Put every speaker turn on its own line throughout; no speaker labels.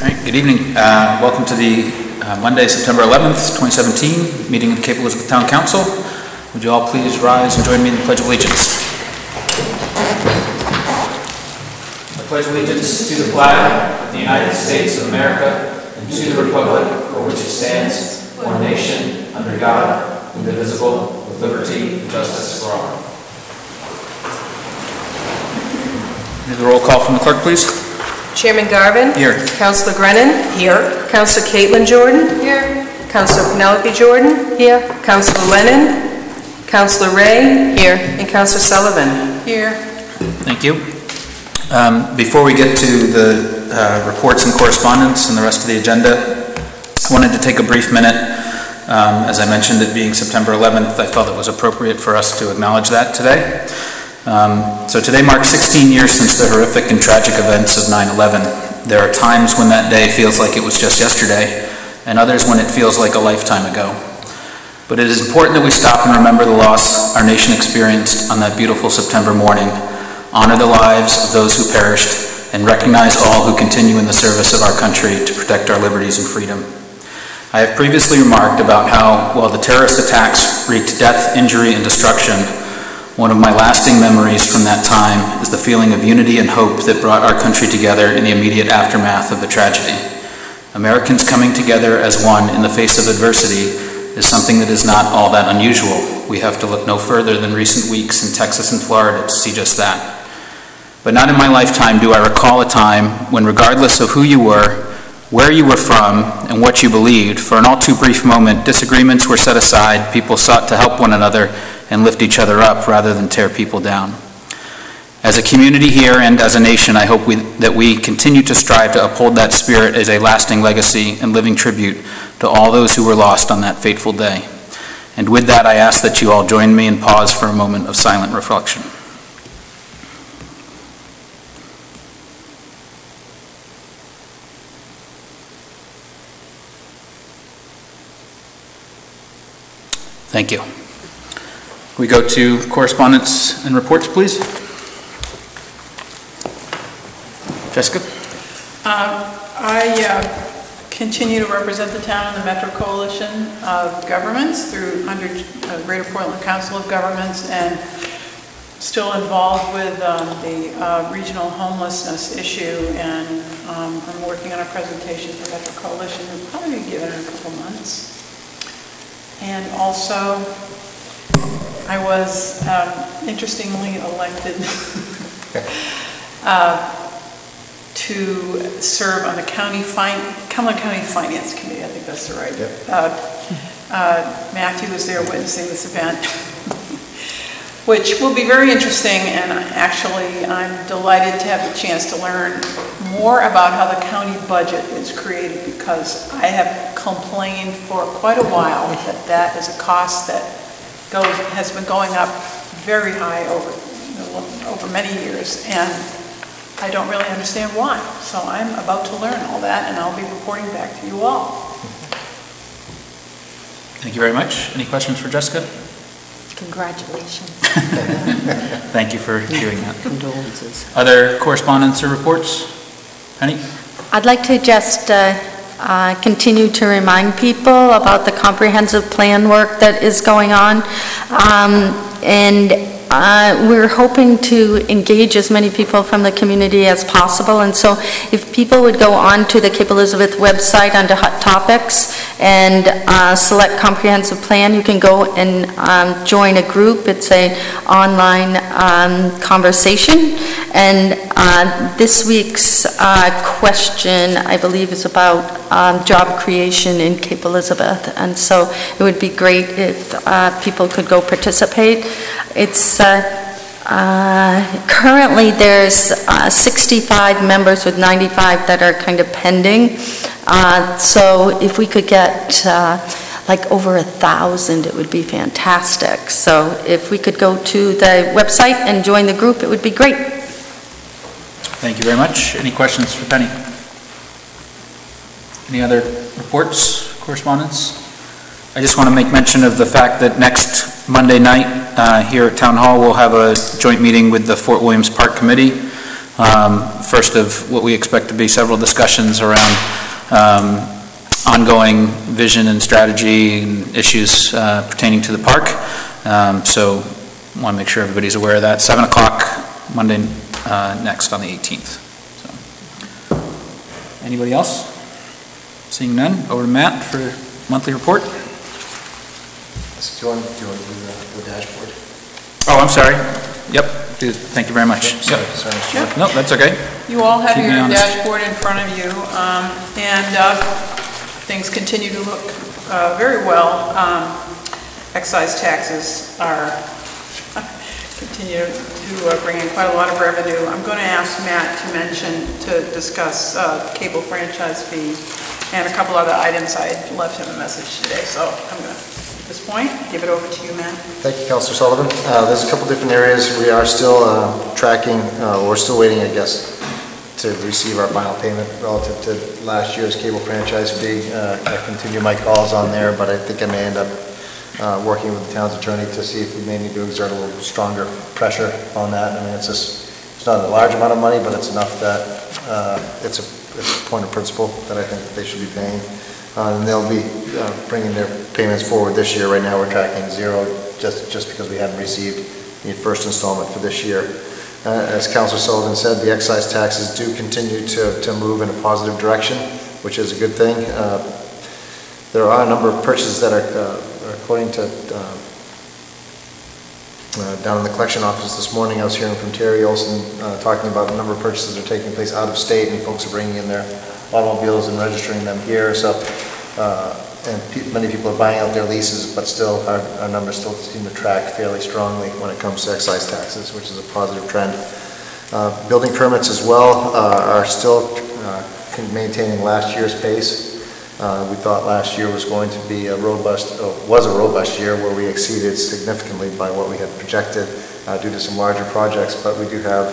Right, good evening. Uh, Welcome to the uh, Monday, September 11th, 2017, meeting of the Cape Elizabeth Town Council. Would you all please rise and join me in the Pledge of Allegiance? I pledge allegiance to the flag of the United States of America and to the republic for which it stands, one nation, under God, indivisible, with liberty and justice for all. Need the roll call from the clerk, please?
Chairman Garvin.
Here.
Councilor Grennan. Here. Councilor Caitlin Jordan. Here. Councilor Penelope Jordan. Here. Councilor Lennon. Councilor Ray. Here. And Councilor Sullivan. Here.
Thank you. Um, Before we get to the uh, reports and correspondence and the rest of the agenda, I wanted to take a brief minute. Um, As I mentioned, it being September 11th, I felt it was appropriate for us to acknowledge that today. Um, So today marks 16 years since the horrific and tragic events of 9/11. There are times when that day feels like it was just yesterday, and others when it feels like a lifetime ago. But it is important that we stop and remember the loss our nation experienced on that beautiful September morning, honor the lives of those who perished, and recognize all who continue in the service of our country to protect our liberties and freedom. I have previously remarked about how, while the terrorist attacks wreaked death, injury, and destruction, one of my lasting memories from that time is the feeling of unity and hope that brought our country together in the immediate aftermath of the tragedy. Americans coming together as one in the face of adversity is something that is not all that unusual. We have to look no further than recent weeks in Texas and Florida to see just that. But not in my lifetime do I recall a time when regardless of who you were, where you were from, and what you believed, for an all too brief moment, disagreements were set aside, people sought to help one another and lift each other up rather than tear people down. As a community here and as a nation, I hope we, that we continue to strive to uphold that spirit as a lasting legacy and living tribute to all those who were lost on that fateful day. And with that, I ask that you all join me and pause for a moment of silent reflection. Thank you. We go to correspondence and reports, please. Jessica?
Um, I uh, continue to represent the town in the Metro Coalition of Governments through under uh, Greater Portland Council of Governments and still involved with um, the uh, regional homelessness issue and um, I'm working on a presentation for Metro Coalition. It'll probably be given in a couple months. And also, I was um, interestingly elected uh, to serve on the county fin, Cumberland County Finance Committee, I think that's the right. Uh, uh, Matthew was there witnessing this event, which will be very interesting, and actually, I'm delighted to have the chance to learn more about how the county budget is created, because I have complained for quite a while that that is a cost that goes, has been going up very high over, over many years, and I don't really understand why. So I'm about to learn all that, and I'll be reporting back to you all.
Thank you very much. Any questions for Jessica?
Congratulations.
Thank you for doing that.
Condolences.
Other correspondence or reports? Penny?
I'd like to just uh, uh, continue to remind people about the comprehensive plan work that is going on. Um, And uh, we're hoping to engage as many people from the community as possible. And so if people would go on to the Cape Elizabeth website under Hot Topics and uh, select Comprehensive Plan, you can go and um, join a group. It's a online um, conversation. And uh, this week's uh, question, I believe, is about um, job creation in Cape Elizabeth. And so it would be great if uh, people could go participate. It's uh, currently there's uh, 65 members with 95 that are kind of pending. Uh, so if we could get uh, like over a thousand, it would be fantastic. So if we could go to the website and join the group, it would be great.
Thank you very much. Any questions for Penny? Any other reports, correspondence? I just want to make mention of the fact that next Monday night, uh, here at Town Hall, we'll have a joint meeting with the Fort Williams Park Committee Um, First of what we expect to be several discussions around um, ongoing vision and strategy and issues uh, pertaining to the park. Um, So want to make sure everybody's aware of that. 7 o'clock, Monday uh, next on the 18th. So, Anybody else? Seeing none, over to Matt for monthly report.
Do you want, do you want to do the- the dashboard?
Oh, I'm sorry. Yep, thank you very much.
Sorry,
Yep.
sorry, Mr.
Yep.
No, that's okay.
You all have
Keep
your dashboard in front of you, um, and uh, things continue to look uh, very well. Um, Excise taxes are, continue to uh, bring in quite a lot of revenue. I'm going to ask Matt to mention, to discuss uh, cable franchise fees and a couple other items. I left him a message today, so I'm going to, at this point, give it over to you, Matt.
Thank you, Counselor Sullivan. Uh, There's a couple different areas. We are still uh, tracking, uh, we're still waiting, I guess, to receive our final payment relative to last year's cable franchise fee. Uh, I continue my calls on there, but I think I may end up uh, working with the town's attorney to see if we may need to exert a little stronger pressure on that. I mean, it's just, it's not a large amount of money, but it's enough that uh, it's a, it's a point of principle that I think they should be paying. Uh, And they'll be uh, bringing their payments forward this year. Right now, we're tracking zero, just, just because we haven't received the first installment for this year. Uh, As Councilor Sullivan said, the excise taxes do continue to, to move in a positive direction, which is a good thing. Uh, There are a number of purchases that are, uh, according to, uh, uh, down in the collection office this morning, I was hearing from Terry Olson, uh, talking about a number of purchases that are taking place out of state, and folks are bringing in their automobiles and registering them here, so, uh, and pe- many people are buying out their leases, but still, our, our numbers still seem to track fairly strongly when it comes to excise taxes, which is a positive trend. Uh, Building permits as well uh, are still uh, maintaining last year's pace. Uh, We thought last year was going to be a robust, uh, was a robust year where we exceeded significantly by what we had projected due to some larger projects, but we do have,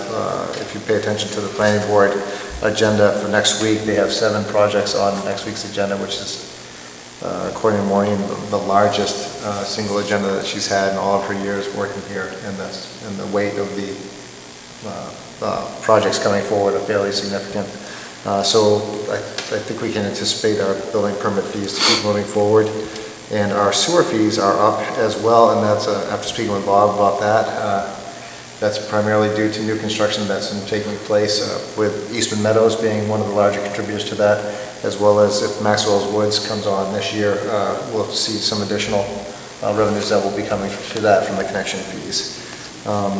if you pay attention to the planning board agenda for next week, they have seven projects on next week's agenda, which is, uh, according to Maureen, the- the largest uh, single agenda that she's had in all of her years working here, and that's, and the weight of the uh, projects coming forward are fairly significant. Uh, So I I think we can anticipate our building permit fees to keep moving forward. And our sewer fees are up as well, and that's, uh, after speaking with Bob about that, uh, that's primarily due to new construction that's been taking place, with Eastman Meadows being one of the larger contributors to that, as well as if Maxwell's Woods comes on this year, uh, we'll see some additional uh, revenues that will be coming to that from the connection fees. Um,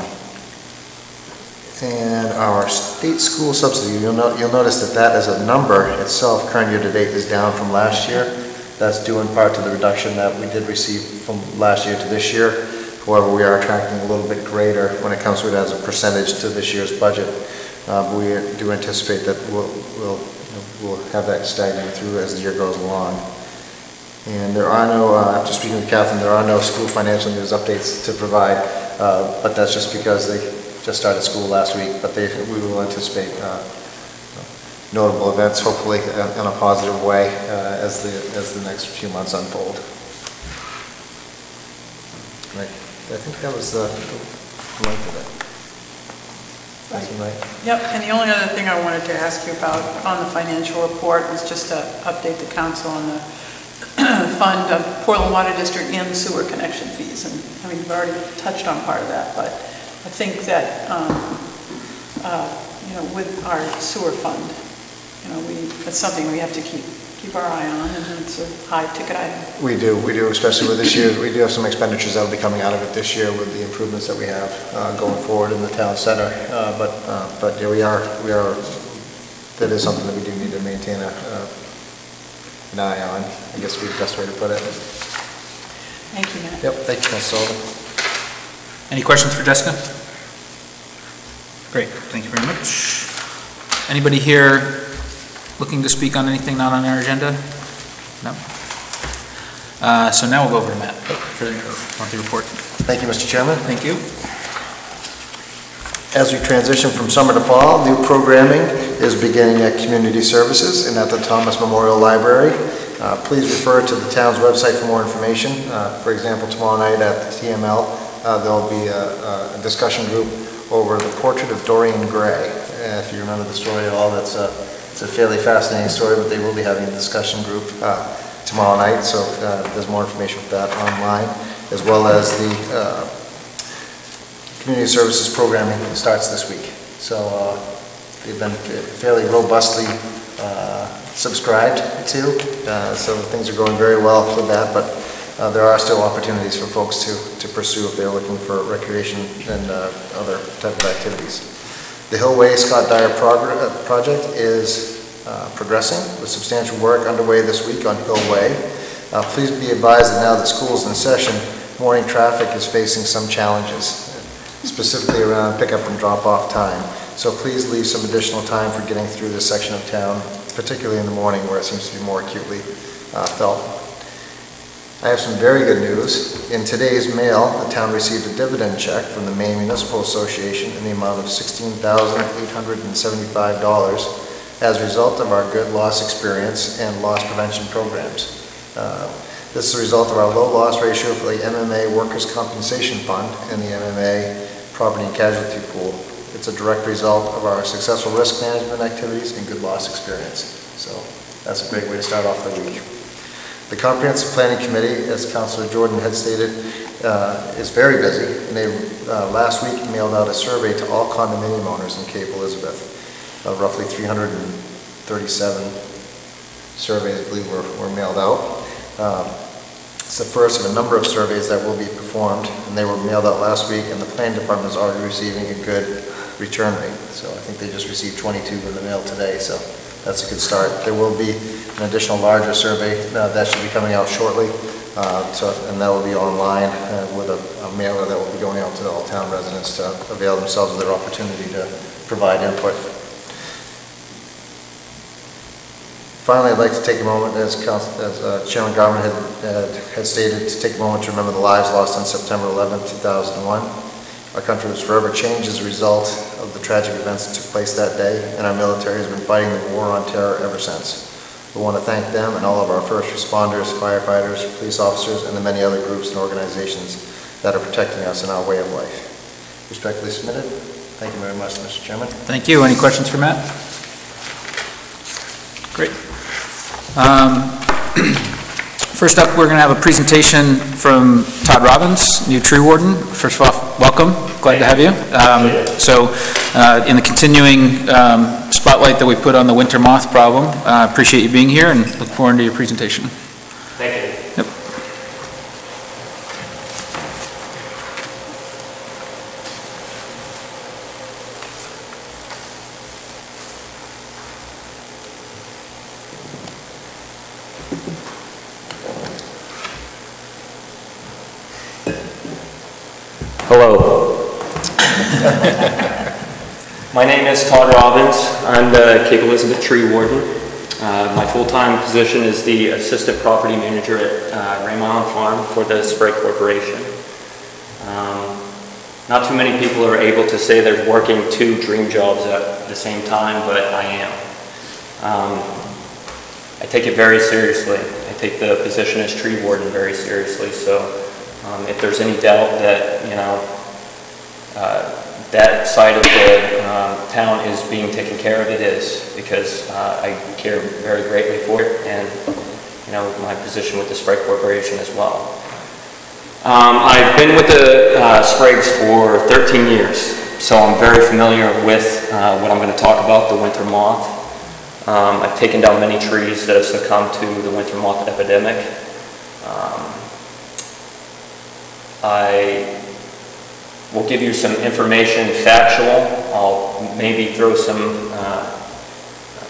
and our state school subsidy, you'll note, you'll notice that that as a number itself, current year-to-date, is down from last year. That's due in part to the reduction that we did receive from last year to this year. However, we are tracking a little bit greater when it comes to it as a percentage to this year's budget. Uh, we do anticipate that we'll, we'll, we'll have that staggering through as the year goes along. And there are no, uh, after speaking with Catherine, there are no school financial news updates to provide, uh, but that's just because they just started school last week, but they, we will anticipate uh, notable events, hopefully in a positive way, uh, as the, as the next few months unfold. Right, I think that was the length of it.
Yep, and the only other thing I wanted to ask you about on the financial report was just to update the council on the fund of Portland Water District and the sewer connection fees. And, I mean, you've already touched on part of that, but I think that, um, uh, you know, with our sewer fund, you know, we, that's something we have to keep, keep our eye on, and it's a high-ticket item.
We do, we do, especially with this year, we do have some expenditures that'll be coming out of it this year with the improvements that we have uh, going forward in the town center. Uh, But, uh, but yeah, we are, we are, that is something that we do need to maintain a, uh, an eye on, I guess would be the best way to put it.
Thank you, Matt.
Yep, thank you, Council Sullivan.
Any questions for Jessica? Great, thank you very much. Anybody here looking to speak on anything not on our agenda? No? Uh, So now we'll go over to Matt for the monthly report.
Thank you, Mr. Chairman.
Thank you.
As we transition from summer to fall, new programming is beginning at Community Services and at the Thomas Memorial Library. Uh, Please refer to the town's website for more information. Uh, For example, tomorrow night at the TML, uh, there'll be a a discussion group over the portrait of Dorian Gray. Uh, If you remember the story at all, that's a, it's a fairly fascinating story, but they will be having a discussion group uh, tomorrow night, so uh, there's more information for that online, as well as the uh, community services programming starts this week. So uh, they've been fairly robustly uh, subscribed to, uh, so things are going very well with that, but there are still opportunities for folks to to pursue if they're looking for recreation and other type of activities. The Hillway Scott Dyer uh, project is uh, progressing with substantial work underway this week on Hillway. Uh, Please be advised that now that school is in session, morning traffic is facing some challenges, specifically around pickup and drop-off time. So please leave some additional time for getting through this section of town, particularly in the morning where it seems to be more acutely uh, felt. I have some very good news. In today's mail, the town received a dividend check from the Maine Municipal Association in the amount of $16,875 as a result of our good loss experience and loss prevention programs. Uh, This is a result of our low loss ratio for the MMA Workers' Compensation Fund and the MMA Property and Casualty Pool. It's a direct result of our successful risk management activities and good loss experience. So that's a great way to start off the week. The Comprehensive Planning Committee, as Councilor Jordan had stated, uh, is very busy, and they uh, last week mailed out a survey to all condominium owners in Cape Elizabeth. Uh, Roughly 337 surveys, I believe, were were mailed out. Um, It's the first of a number of surveys that will be performed, and they were mailed out last week, and the planning department is already receiving a good return rate. So I think they just received 22 in the mail today, so that's a good start. There will be an additional larger survey uh, that should be coming out shortly, uh, so, and that will be online uh, with a a mailer that will be going out to all town residents to avail themselves of their opportunity to provide input. Finally, I'd like to take a moment, as Council- as uh, Chairman Garvin had had stated, to take a moment to remember the lives lost on September 11, 2001. Our country was forever changed as a result tragic events that took place that day, and our military has been fighting the war on terror ever since. We want to thank them and all of our first responders, firefighters, police officers, and the many other groups and organizations that are protecting us in our way of life. Respectfully submitted. Thank you very much, Mr. Chairman.
Thank you. Any questions for Matt? Great. Um, First up, we're going to have a presentation from Todd Robbins, new tree warden. First of all, welcome, glad to have you. Um, So, uh, in the continuing um, spotlight that we put on the winter moth problem, uh, appreciate you being here and look forward to your presentation.
Thank you.
Yep.
Hello. My name is Todd Robbins. I'm the Cape Elizabeth Tree Warden. Uh, My full-time position is the Assistant Property Manager at uh, Ram Island Farm for the Sprague Corporation. Um, Not too many people are able to say they're working two dream jobs at the same time, but I am. Um, I take it very seriously. I take the position as tree warden very seriously, so um, if there's any doubt that, you know, uh, that side of the uh, town is being taken care of, it is, because uh, I care very greatly for it, and, you know, my position with the Sprague Corporation as well. Um, I've been with the uh, Spragues for 13 years, so I'm very familiar with uh, what I'm going to talk about, the winter moth. Um, I've taken down many trees that have succumbed to the winter moth epidemic. Um, I will give you some information factual. I'll maybe throw some uh,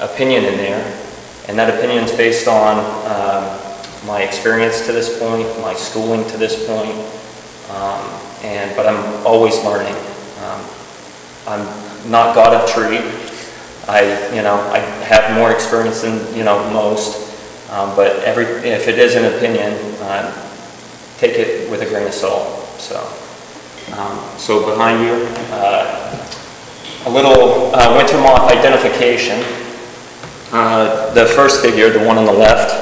opinion in there. And that opinion is based on um, my experience to this point, my schooling to this point, um, and, but I'm always learning. Um, I'm not God of tree. I, you know, I have more experience than, you know, most, um, but every, if it is an opinion, uh, take it with a grain of salt, so. Um, So behind you, uh, a little uh, winter moth identification. Uh, The first figure, the one on the left,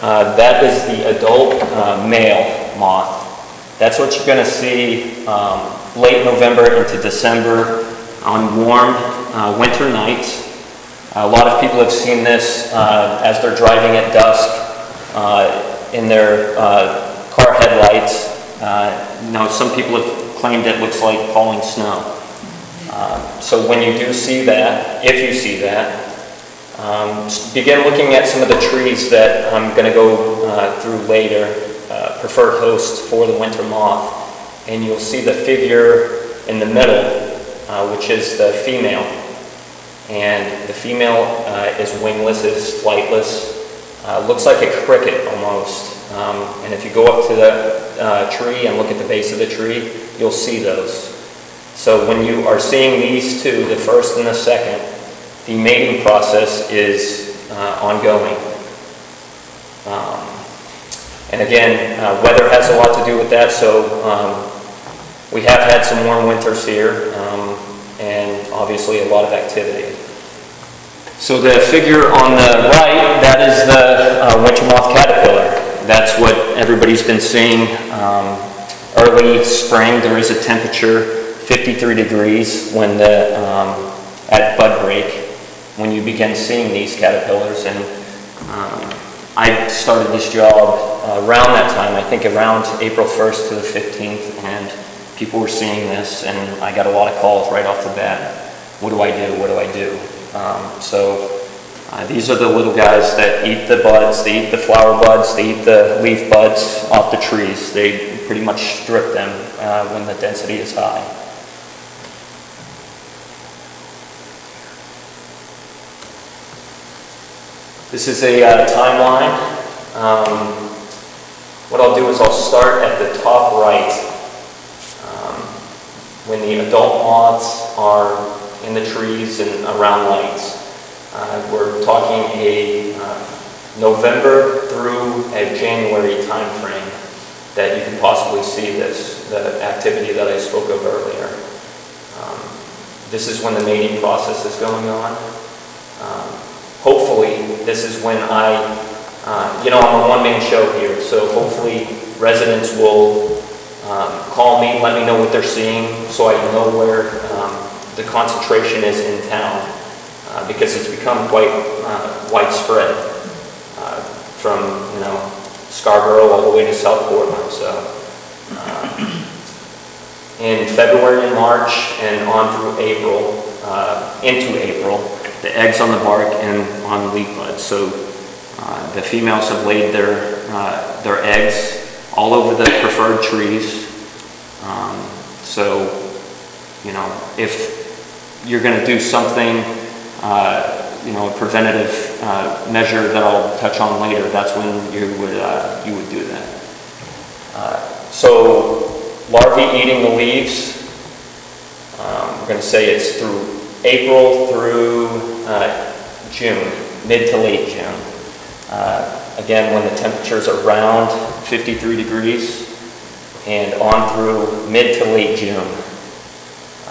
that is the adult male moth. That's what you're going to see um, late November into December on warm uh, winter nights. A lot of people have seen this uh, as they're driving at dusk uh, in their car headlights. Uh, Now, some people have claimed it looks like falling snow. Um, So when you do see that, if you see that, um, begin looking at some of the trees that I'm going to go uh, through later, uh, preferred hosts for the winter moth, and you'll see the figure in the middle, uh, which is the female. And the female uh, is wingless, is flightless, uh, looks like a cricket almost. Um, And if you go up to the uh, tree and look at the base of the tree, you'll see those. So when you are seeing these two, the first and the second, the mating process is uh, ongoing. Um, And again, uh, weather has a lot to do with that, so um, we have had some warm winters here, um, and obviously a lot of activity. So the figure on the right, that is the uh, winter moth caterpillar. That's what everybody's been seeing. Um, Early spring, there is a temperature 53 degrees when the, um, at bud break, when you begin seeing these caterpillars. And um, I started this job around that time, I think around April 1st to the 15th, and people were seeing this, and I got a lot of calls right off the bat. What do I do? What do I do? Um, so uh, these are the little guys that eat the buds, they eat the flower buds, they eat the leaf buds off the trees. They pretty much strip them uh, when the density is high. This is a uh, timeline. Um, what I'll do is I'll start at the top right. Um, when the adult moths are in the trees and around lights. Uh, we're talking a uh, November through a January timeframe that you can possibly see this, the activity that I spoke of earlier. Um, This is when the mating process is going on. Um, Hopefully, this is when I, uh, you know, I'm a one-man show here, so hopefully residents will um, call me, let me know what they're seeing, so I know where um, the concentration is in town, uh, because it's become quite uh, widespread, uh, from, you know, Scarborough all the way to South Portland, so. In February and March and on through April, into April, the eggs on the bark and on the leaf buds. So the females have laid their, their eggs all over the preferred trees. Um, So, you know, if you're going to do something, uh, you know, a preventative uh, measure that I'll touch on later, that's when you would, uh, you would do that. Uh, So larvae eating the leaves, um, we're going to say it's through April through uh, June, mid to late June. Uh, Again, when the temperature's around 53 degrees and on through mid to late June.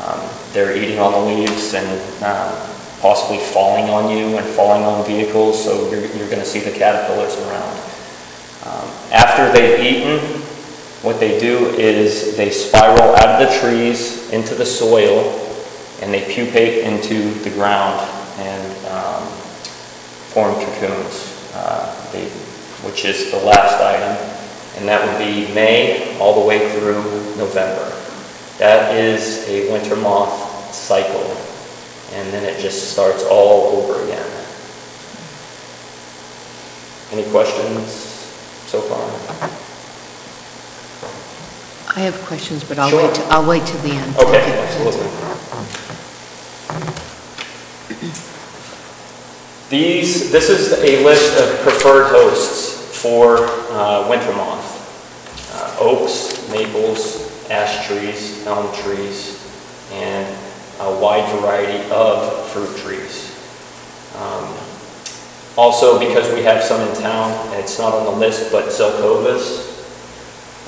Um, They're eating on the leaves and um, possibly falling on you and falling on vehicles, so you're, you're going to see the caterpillars around. Um, After they've eaten, what they do is they spiral out of the trees into the soil and they pupate into the ground and um, form cocoons, uh, they- which is the last item. And that would be May all the way through November. That is a winter moth cycle. And then it just starts all over again. Any questions so far?
I have questions, but I'll
Sure.
wait, I'll wait till the end.
Okay, absolutely. These, this is a list of preferred hosts for uh, winter moth. Uh, Oaks, maples, ash trees, elm trees, and a wide variety of fruit trees. Um, Also, because we have some in town, it's not on the list, but Zelkovas,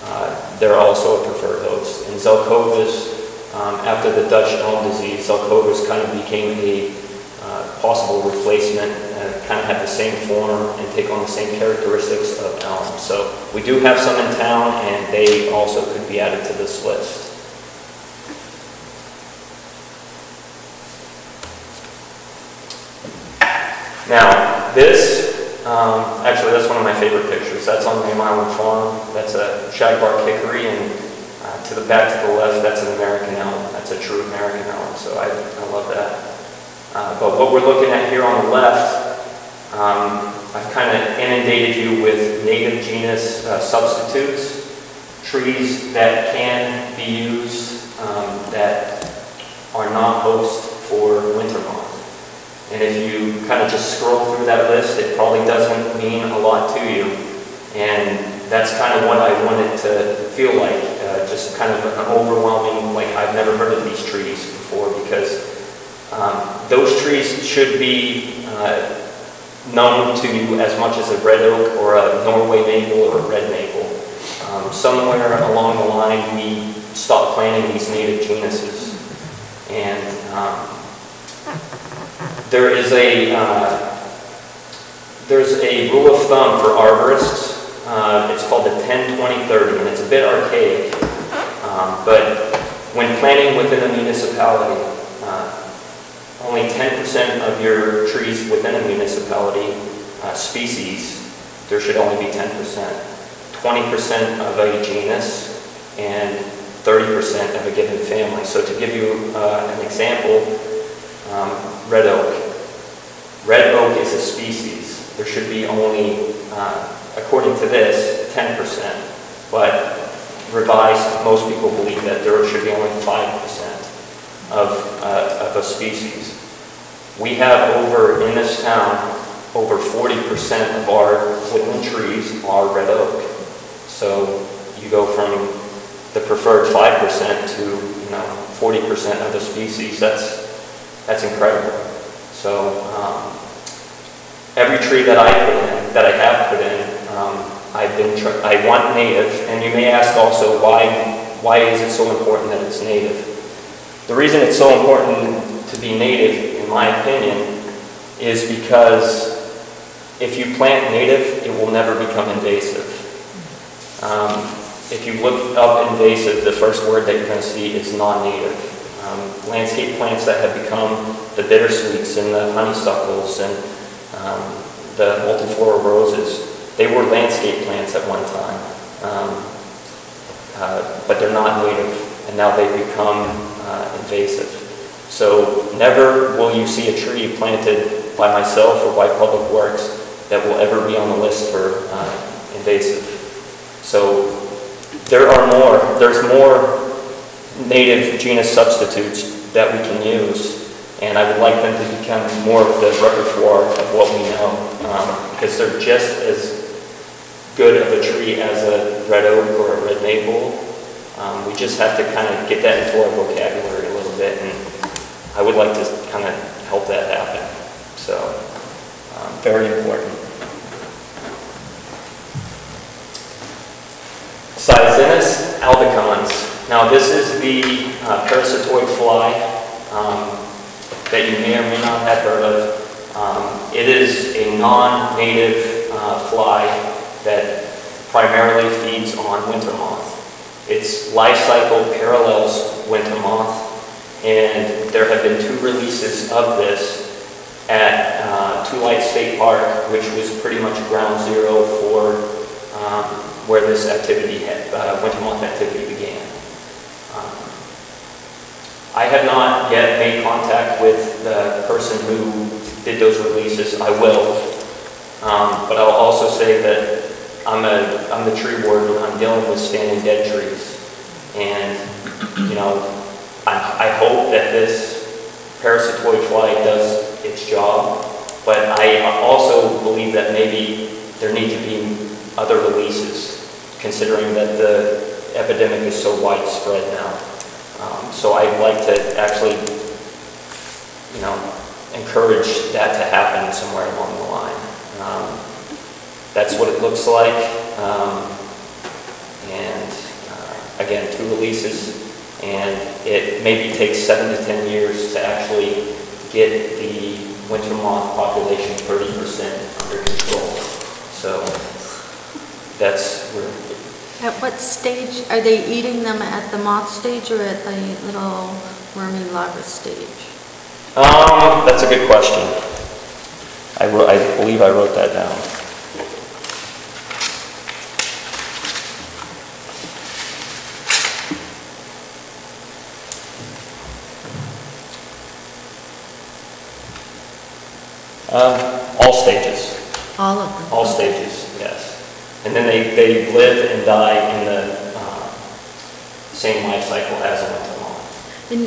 uh, they're also a preferred host. And Zelkovas, um, after the Dutch elm disease, Zelkovas kind of became a uh, possible replacement, and kind of have the same form and take on the same characteristics of elm. So we do have some in town, and they also could be added to this list. Now, this, um, actually, that's one of my favorite pictures. That's on Ram Island Farm. That's a shagbark hickory, and uh, to the back to the left, that's an American elm. That's a true American elm, so I, I love that. Uh, but what we're looking at here on the left, um, I've kind of inundated you with native genus uh, substitutes, trees that can be used um, that are not host for winter moth. And if you kind of just scroll through that list, it probably doesn't mean a lot to you. And that's kind of what I wanted to feel like, uh, just kind of an overwhelming, like I've never heard of these trees before because um, those trees should be uh, known to you as much as a red oak or a Norway maple or a red maple. Um, somewhere along the line, we stopped planting these native genuses. And um, there is a uh, there's a rule of thumb for arborists. Uh, it's called the 10-20-30, and it's a bit archaic. Um, but when planting within a municipality, uh, only 10% of your trees within a municipality uh, species, there should only be 10%. 20% of a genus and 30% of a given family. So to give you uh, an example, um, red oak. Red oak is a species. There should be only, uh, according to this, 10%. But revised, most people believe that there should be only 5% of, uh, of a species. We have over, in this town, over 40% of our woodland trees are red oak. So you go from the preferred 5% to, you know, 40% of the species. That's, that's incredible. So um, every tree that I put in, that I have put in, um, I've been, I want native, and you may ask also why, why is it so important that it's native? The reason it's so important to be native, in my opinion, is because if you plant native, it will never become invasive. Um, if you look up invasive, the first word that you're going to see is non-native. Um, landscape plants that have become the bittersweets and the honeysuckles and um, the multiflora roses, they were landscape plants at one time, um, uh, but they're not native, and now they've become uh, invasive. So never will you see a tree planted by myself or by Public Works that will ever be on the list for uh, invasive. So there are more, there's more native genus substitutes that we can use and I would like them to become more of the repertoire of what we know um, because they're just as good of a tree as a red oak or a red maple um, we just have to kind of get that into our vocabulary a little bit, and I would like to kind of help that happen. So, um, very important. Cyzenis albicans. Now, this is the uh, parasitoid fly um, that you may or may not have heard of. Um, it is a non-native uh, fly that primarily feeds on winter moth. Its life cycle parallels winter moth, and there have been two releases of this at uh, Two Light State Park, which was pretty much ground zero for um, where this activity, had, uh, winter moth activity began. Have not yet made contact with the person who did those releases. I will. Um, but I'll also say that I'm, a, I'm the tree warden. I'm dealing with standing dead trees. And, you know, I, I hope that this parasitoid fly does its job. But I also believe that maybe there need to be other releases, considering that the epidemic is so widespread now. So I'd like to actually, you know, encourage that to happen somewhere along the line. Um, that's what it looks like. Um, and uh, again, two releases, and it maybe takes seven to ten years to actually get the winter moth population 30% under control. So that's where,
At what stage, are they eating them at the moth stage or at the little wormy larva stage?
um, that's a good question. I wrote, I believe I wrote that down. Um, all stages.
All of them?
All stages, yes. And then they, they live and die in the uh, same life cycle as a winter moth.
And,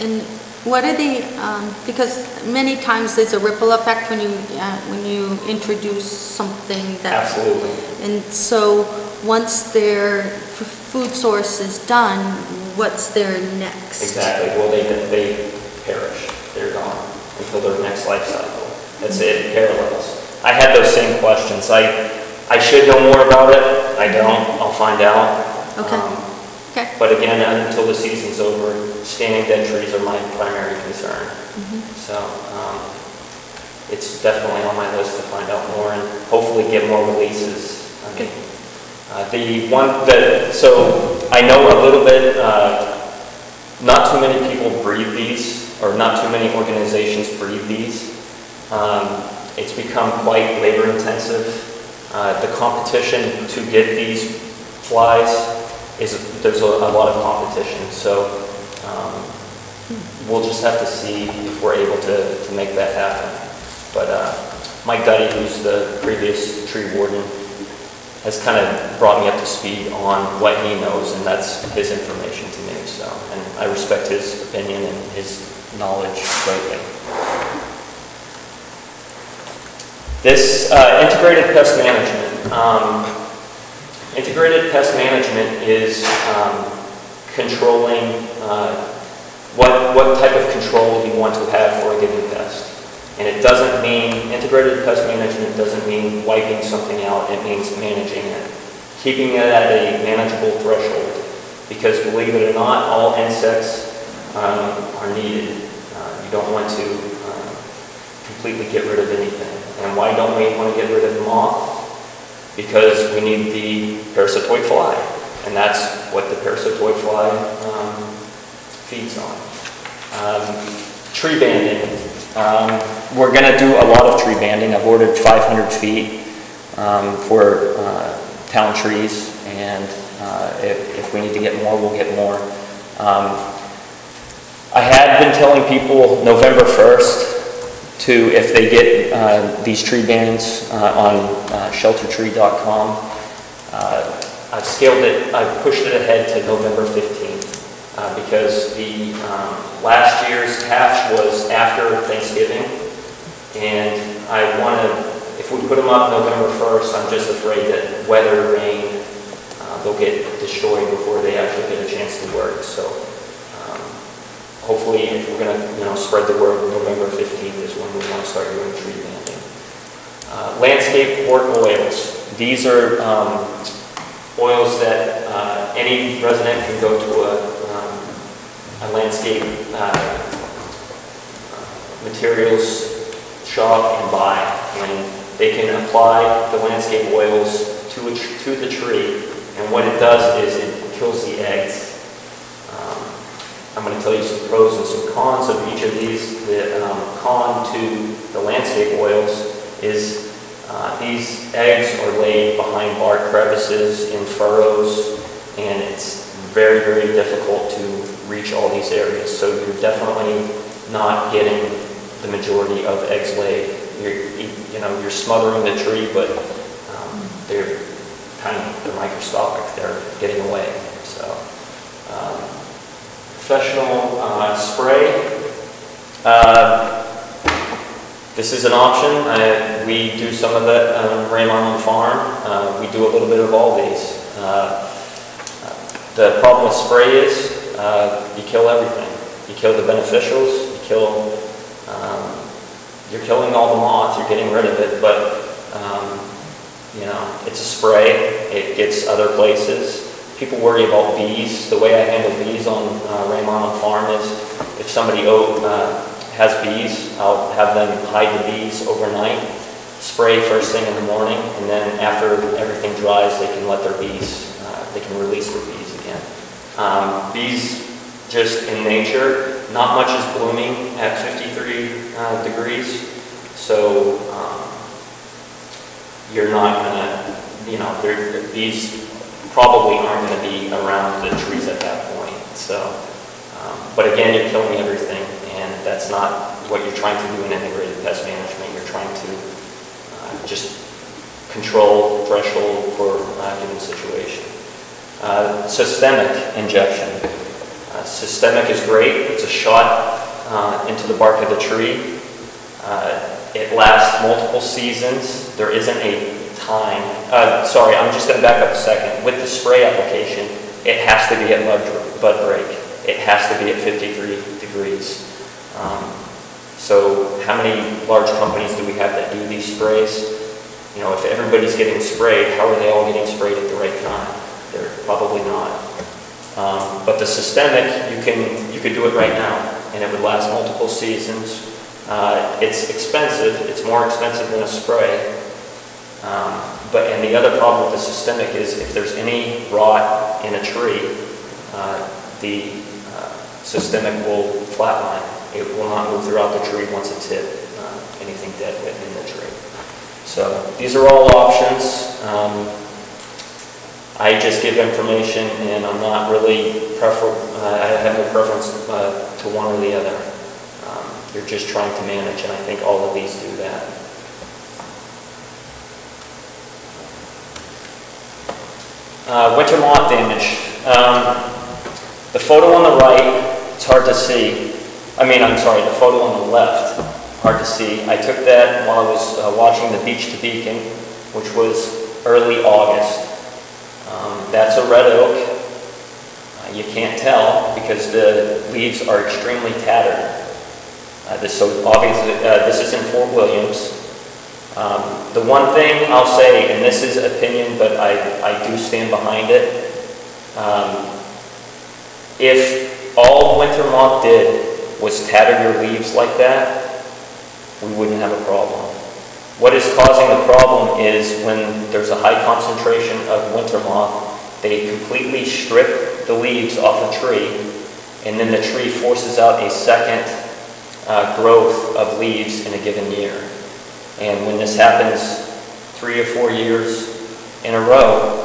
and what are the, um, because many times there's a ripple effect when you, uh, when you introduce something that
Absolutely.
And so, once their f- food source is done, what's their next?
Exactly. Well, they, they perish. They're gone until their next life cycle. That's it, parallels. I had those same questions. I, I should know more about it. I don't. I'll find out.
Okay.
Um,
Okay.
But again, until the season's over, standing dead trees are my primary concern. So um, it's definitely on my list to find out more and hopefully get more releases. I mean, uh, the one that, so I know a little bit, uh, not too many people breed these, or not too many organizations breed these. Um, It's become quite labor intensive. Uh, The competition to get these flies is, there's a a lot of competition, so um, we'll just have to see if we're able to, to make that happen. But uh, Mike Duddy, who's the previous tree warden, has kind of brought me up to speed on what he knows, and that's his information to me, so, and I respect his opinion and his knowledge greatly. This uh, integrated pest management, um, integrated pest management is um, controlling uh, what, what type of control you want to have for a given pest. And it doesn't mean, integrated pest management doesn't mean wiping something out, it means managing it. Keeping it at a manageable threshold. Because believe it or not, all insects um, are needed. Uh, You don't want to uh, completely get rid of anything. And why don't we want to get rid of the moth? Because we need the parasitoid fly. And that's what the parasitoid fly um, feeds on. Um, Tree banding. Um, We're going to do a lot of tree banding. I've ordered 500 feet um, for uh, town trees, and uh, if if we need to get more, we'll get more. Um, I had been telling people November 1st to, if they get uh, these tree bands uh, on uh, sheltertree.com, uh, I've scaled it, I've pushed it ahead to November 15th uh, because the um, last year's hatch was after Thanksgiving, and I want to, if we put them up November 1st, I'm just afraid that weather, rain, they'll get destroyed before they actually get a chance to work. So hopefully, if we're going to, you know, spread the word, November 15th is when we want to start doing tree planting. Uh, Landscape port oils. These are um, oils that uh, any resident can go to a, um, a landscape uh, materials shop and buy, and they can apply the landscape oils to, to the tree, and what it does is it kills the eggs. I'm going to tell you some pros and some cons of each of these. The um, con to the landscape oils is uh, these eggs are laid behind bark crevices in furrows, and it's very, very difficult to reach all these areas. So you're definitely not getting the majority of eggs laid. You're, you know, you're smothering the tree, but um, they're kind of they're microscopic. They're getting away. So um, professional uh, spray. Uh, this is an option. I, we do some of that um, Ram Island farm. Uh, we do a little bit of all these. Uh, the problem with spray is uh, you kill everything. You kill the beneficials. You kill. Um, you're killing all the moths. You're getting rid of it, but um, you know it's a spray. It gets other places. People worry about bees. The way I handle bees on uh, Ram Island farm is if somebody uh, has bees, I'll have them hide the bees overnight, spray first thing in the morning, and then after everything dries, they can let their bees, uh, they can release their bees again. Um, Bees, just in nature, not much is blooming at 53 uh, degrees, so um, you're not gonna, you know, bees probably aren't gonna be around the trees at that point, so. um, But again, you're killing everything, and that's not what you're trying to do in integrated pest management. You're trying to uh, just control threshold for a given situation. Uh, Systemic injection. Uh, Systemic is great. It's a shot uh, into the bark of the tree. Uh, It lasts multiple seasons. There isn't a time. uh, Sorry, I'm just going to back up a second. With the spray application, it has to be at bud break. It has to be at 53 degrees. Um, So how many large companies do we have that do these sprays? You know, if everybody's getting sprayed, how are they all getting sprayed at the right time? They're probably not. Um, But the systemic, you can, you could do it right now, and it would last multiple seasons. Uh, It's expensive, it's more expensive than a spray. Um, But, and the other problem with the systemic is if there's any rot in a tree, uh, the uh, systemic will flatline. It will not move throughout the tree once it's hit uh, anything dead within the tree. So these are all options. Um, I just give information and I'm not really prefer, I have no preference uh, to one or the other. Um, You're just trying to manage and I think all of these do that. Uh, Winter moth damage. Um, The photo on the right, it's hard to see. I mean, I'm sorry, the photo on the left, hard to see. I took that while I was uh, watching the Beach to Beacon, which was early August. Um, That's a red oak. Uh, You can't tell because the leaves are extremely tattered. Uh, This, so obviously, uh, this is in Fort Williams. Um, The one thing I'll say, and this is opinion, but I, I do stand behind it, um, if all winter moth did was tatter your leaves like that, we wouldn't have a problem. What is causing the problem is when there's a high concentration of winter moth, they completely strip the leaves off a tree, and then the tree forces out a second uh, growth of leaves in a given year. And when this happens three or four years in a row,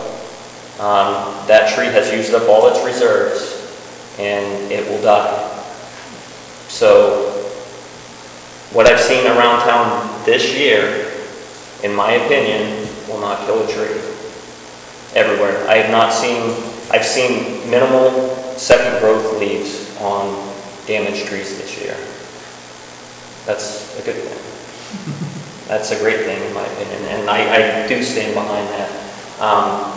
um, that tree has used up all its reserves and it will die. So, what I've seen around town this year, in my opinion, will not kill a tree. Everywhere. I have not seen, I've seen minimal second growth leaves on damaged trees this year. That's a good thing. That's a great thing, in my opinion, and I, I do stand behind that. Um,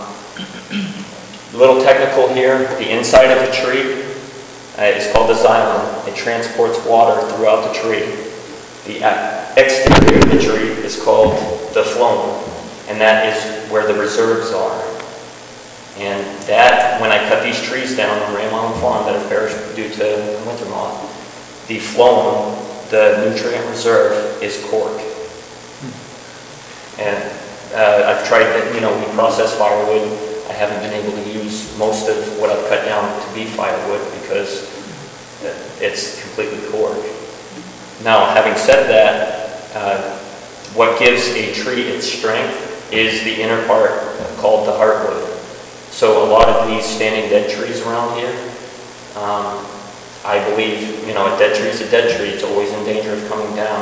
little technical here, the inside of a tree uh, is called the xylem. It transports water throughout the tree. The uh, exterior of the tree is called the phloem, and that is where the reserves are. And that, when I cut these trees down on Island Farm that have perished due to winter moth, the phloem, the nutrient reserve, is cork. And uh, I've tried that, you know, we process firewood. I haven't been able to use most of what I've cut down to be firewood because it's completely cork. Now, having said that, uh, what gives a tree its strength is the inner part called the heartwood. So a lot of these standing dead trees around here, um, I believe, you know, a dead tree is a dead tree. It's always in danger of coming down.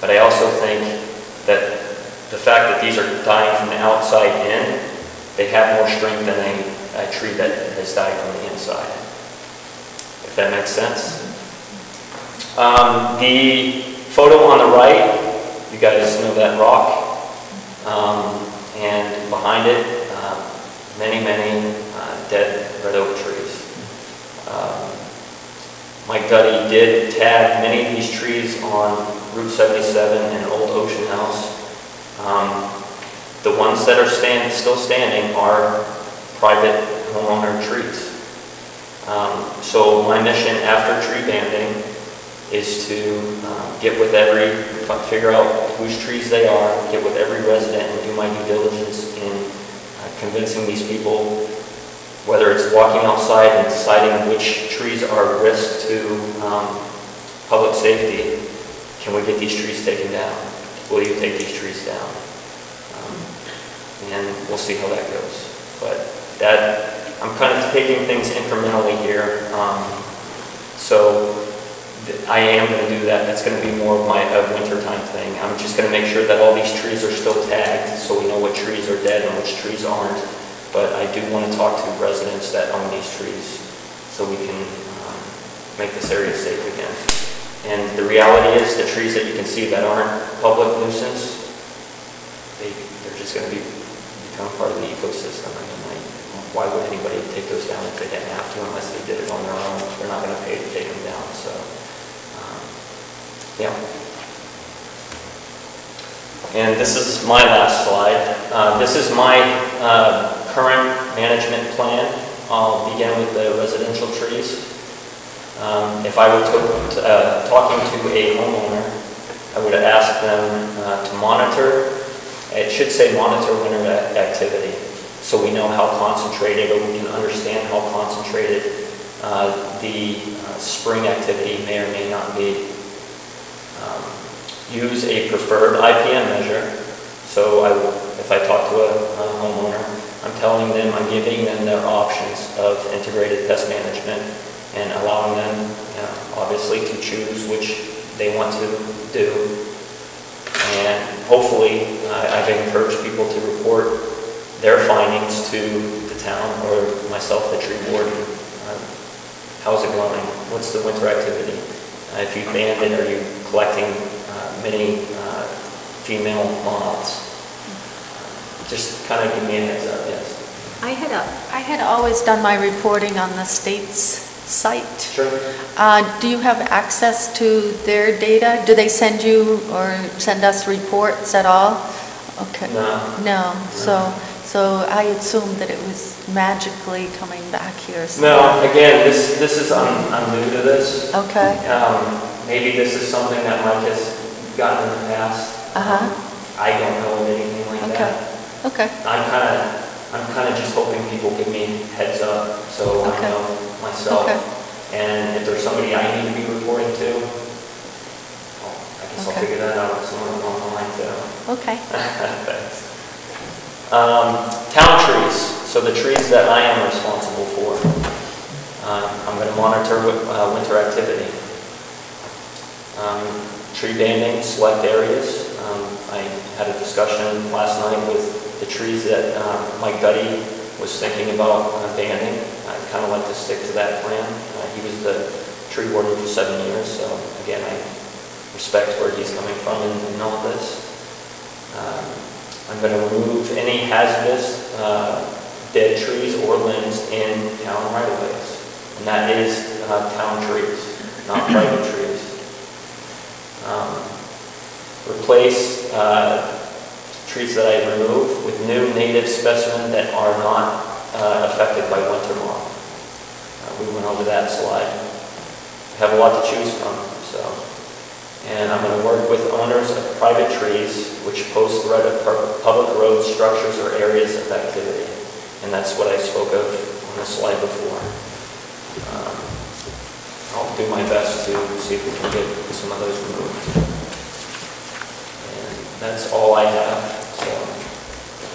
But I also think that the fact that these are dying from the outside in, they have more strength than a, a tree that has died from the inside. If that makes sense. Um, the photo on the right, you guys know that rock. Um, and behind it, uh, many, many uh, dead red oak trees. Um, Mike Duddy did tag many of these trees on Route 77 and Old Ocean House. Um, the ones that are stand, still standing are private homeowner trees. Um, so my mission after tree banding is to um, get with every, figure out whose trees they are, get with every resident and do my due diligence in uh, convincing these people, whether it's walking outside and deciding which trees are risk to um, public safety, can we get these trees taken down? Will you take these trees down? Um, And we'll see how that goes. But that, I'm kind of taking things incrementally here. Um, So I am going to do that. That's going to be more of my, a wintertime thing. I'm just going to make sure that all these trees are still tagged, so we know what trees are dead and which trees aren't. But I do want to talk to residents that own these trees, so we can um, make this area safe again. And the reality is, the trees that you can see that aren't public nuisance, they, they're just gonna be, become part of the ecosystem. I mean, like, why would anybody take those down if they didn't have to unless they did it on their own? They're not gonna pay to take them down, so, um, yeah. And this is my last slide. Uh, This is my uh, current management plan. I'll begin with the residential trees. Um, If I were to- uh, talking to a homeowner, I would ask them uh, to monitor, it should say monitor winter activity, so we know how concentrated, or we can understand how concentrated uh, the uh, spring activity may or may not be. Um, Use a preferred IPM measure, so I, if I talk to a a homeowner, I'm telling them, I'm giving them their options of integrated pest management and allowing them, you know, obviously, to choose which they want to do. And hopefully, I- I've encouraged people to report their findings to the town or myself, the tree warden. Um, How's it going? What's the winter activity? Uh, If you banned it, are you collecting uh, many uh, female moths? Just kind of give me a heads up, yes.
I had, a- I had always done my reporting on the state's site.
Sure.
Uh, Do you have access to their data? Do they send you or send us reports at all? Okay.
No.
No, so, so I assumed that it was magically coming back here. so-
No, again, this, this is, I'm, I'm new to this.
Okay,
Um, Maybe this is something that Mike has gotten in the past.
Uh-huh.
I don't know of anything like
Okay.
that.
okay,
I'm kind of, I'm kind of just hoping people give me heads up, so I know myself.
Okay.
And if there's somebody I need to be reporting to, well, I guess I'll figure that out, someone online too.
okay.
Thanks. Um, Town trees, so the trees that I am responsible for. Um, I'm going to monitor uh, winter activity. Um, Tree banding, select areas. Um, I had a discussion last night with the trees that um, Mike Duddy was thinking about uh, banding. I'd kind of like to stick to that plan. Uh, He was the tree warden for seven years, so again, I respect where he's coming from in in all this. Um, I'm going to remove any hazardous uh, dead trees or limbs in town right-of-ways. And that is uh, town trees, not private trees. Um, Replace uh, trees that I remove with new native specimen that are not uh, affected by winter moth. Uh, We went over that slide. Have a lot to choose from, so. And I'm going to work with owners of private trees which pose threat of public roads, structures, or areas of activity. And that's what I spoke of on the slide before. Um, I'll do my best to see if we can get some of those removed. And that's all I have, so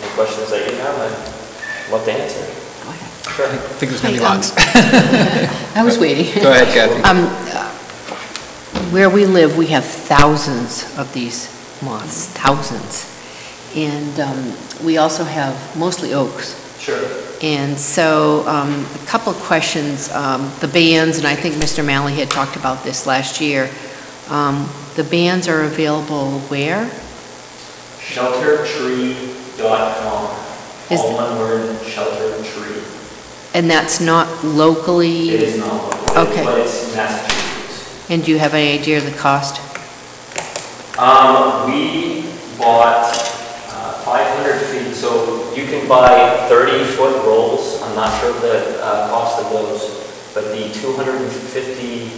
any questions that you have, I'd love to answer.
Go ahead.
Sure.
I think there's going to be
Hi, um,
lots.
I was waiting.
Go ahead, Kathy.
Um, uh, Where we live, we have thousands of these moths, thousands. And um, we also have mostly oaks.
Sure.
And so, um, a couple of questions. Um, The bands, and I think Mr. Malley had talked about this last year. Um, The bands are available where?
Sheltertree.com.
Is-
All one word, shelter tree.
And that's not locally?
It is not local,
Okay.
but it's Massachusetts.
And do you have any idea of the cost?
Um, we bought uh, 500 feet, so you can buy 30-foot rolls. I'm not sure of the uh, cost of those, but the 250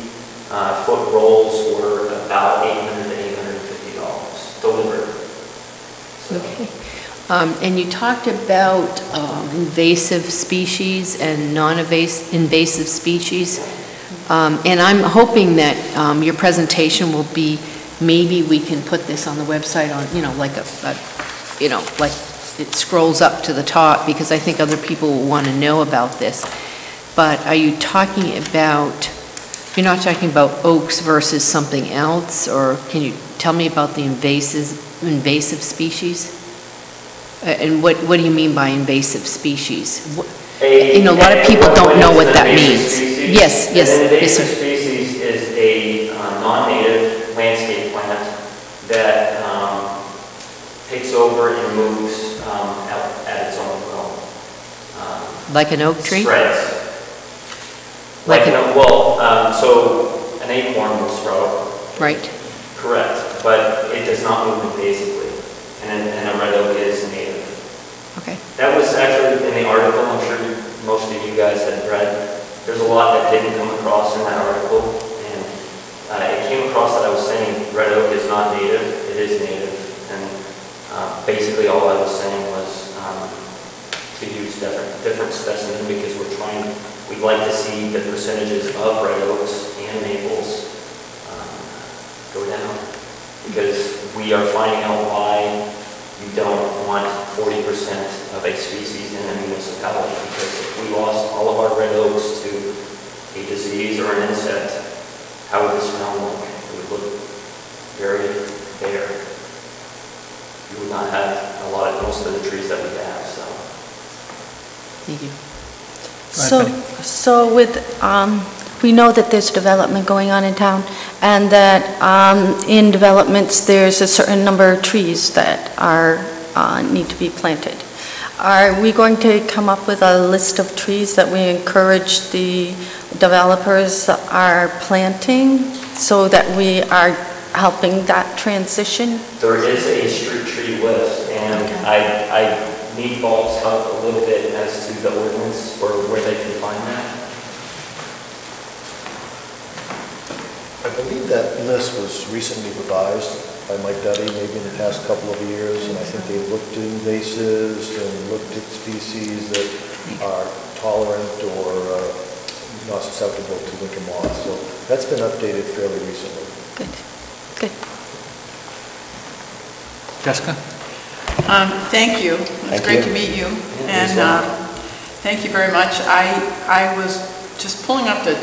uh, foot rolls were about 800 to 850 dollars delivered.
Okay. Um, And you talked about um, invasive species and non-invasive species. Um, And I'm hoping that um, your presentation will be, maybe we can put this on the website on, you know, like a, a- you know, like it scrolls up to the top, because I think other people will want to know about this. But are you talking about, you're not talking about oaks versus something else? Or can you tell me about the invasive, invasive species? Uh, And what, what do you mean by invasive species? What-
A-
You know, a lot of people don't know what that means.
species,
Yes, yes,
An
yes,
invasive
sir.
species is a uh, non-native landscape plant that um, takes over and moves um, at at its own will. Um,
Like an oak tree?
Spreads.
Like
Like,
an-
an- well, um, so an acorn will sprout,
Right.
Correct, but it does not move invasively, and and a red oak is native.
Okay.
That was actually in the article, I'm sure most of you guys had read. There's a lot that didn't come across in that article, and uh, it came across that I was saying red oak is not native, it is native. And uh, basically, all I was saying was um, to use different, different specimens because we're trying, we'd like to see the percentages of red oaks and maples go down. Because we are finding out why you don't want forty percent of a species in a municipality, because if we lost all of our red oaks to a disease or an insect, how would the smell look? It would look very bare. You would not have a lot of, most of the trees that we have, so.
Thank you.
So, so with, um, we know that there's development going on in town, and that um, in developments, there's a certain number of trees that are, uh, need to be planted. Are we going to come up with a list of trees that we encourage the developers are planting, so that we are helping that transition?
There is a street tree list, and I, I need Bob's help a little bit as to the ordinance or where they can find that.
I believe that list was recently revised by Mike Duddy, maybe in the past couple of years, and I think they looked at invasives and looked at species that are tolerant or uh, not susceptible to winter moth. So that's been updated fairly recently.
Good, good.
Jessica?
Um, Thank you. It's
Thank
great
you.
to meet you.
Yeah,
And
you
um, thank you very much. I, I was just pulling up the,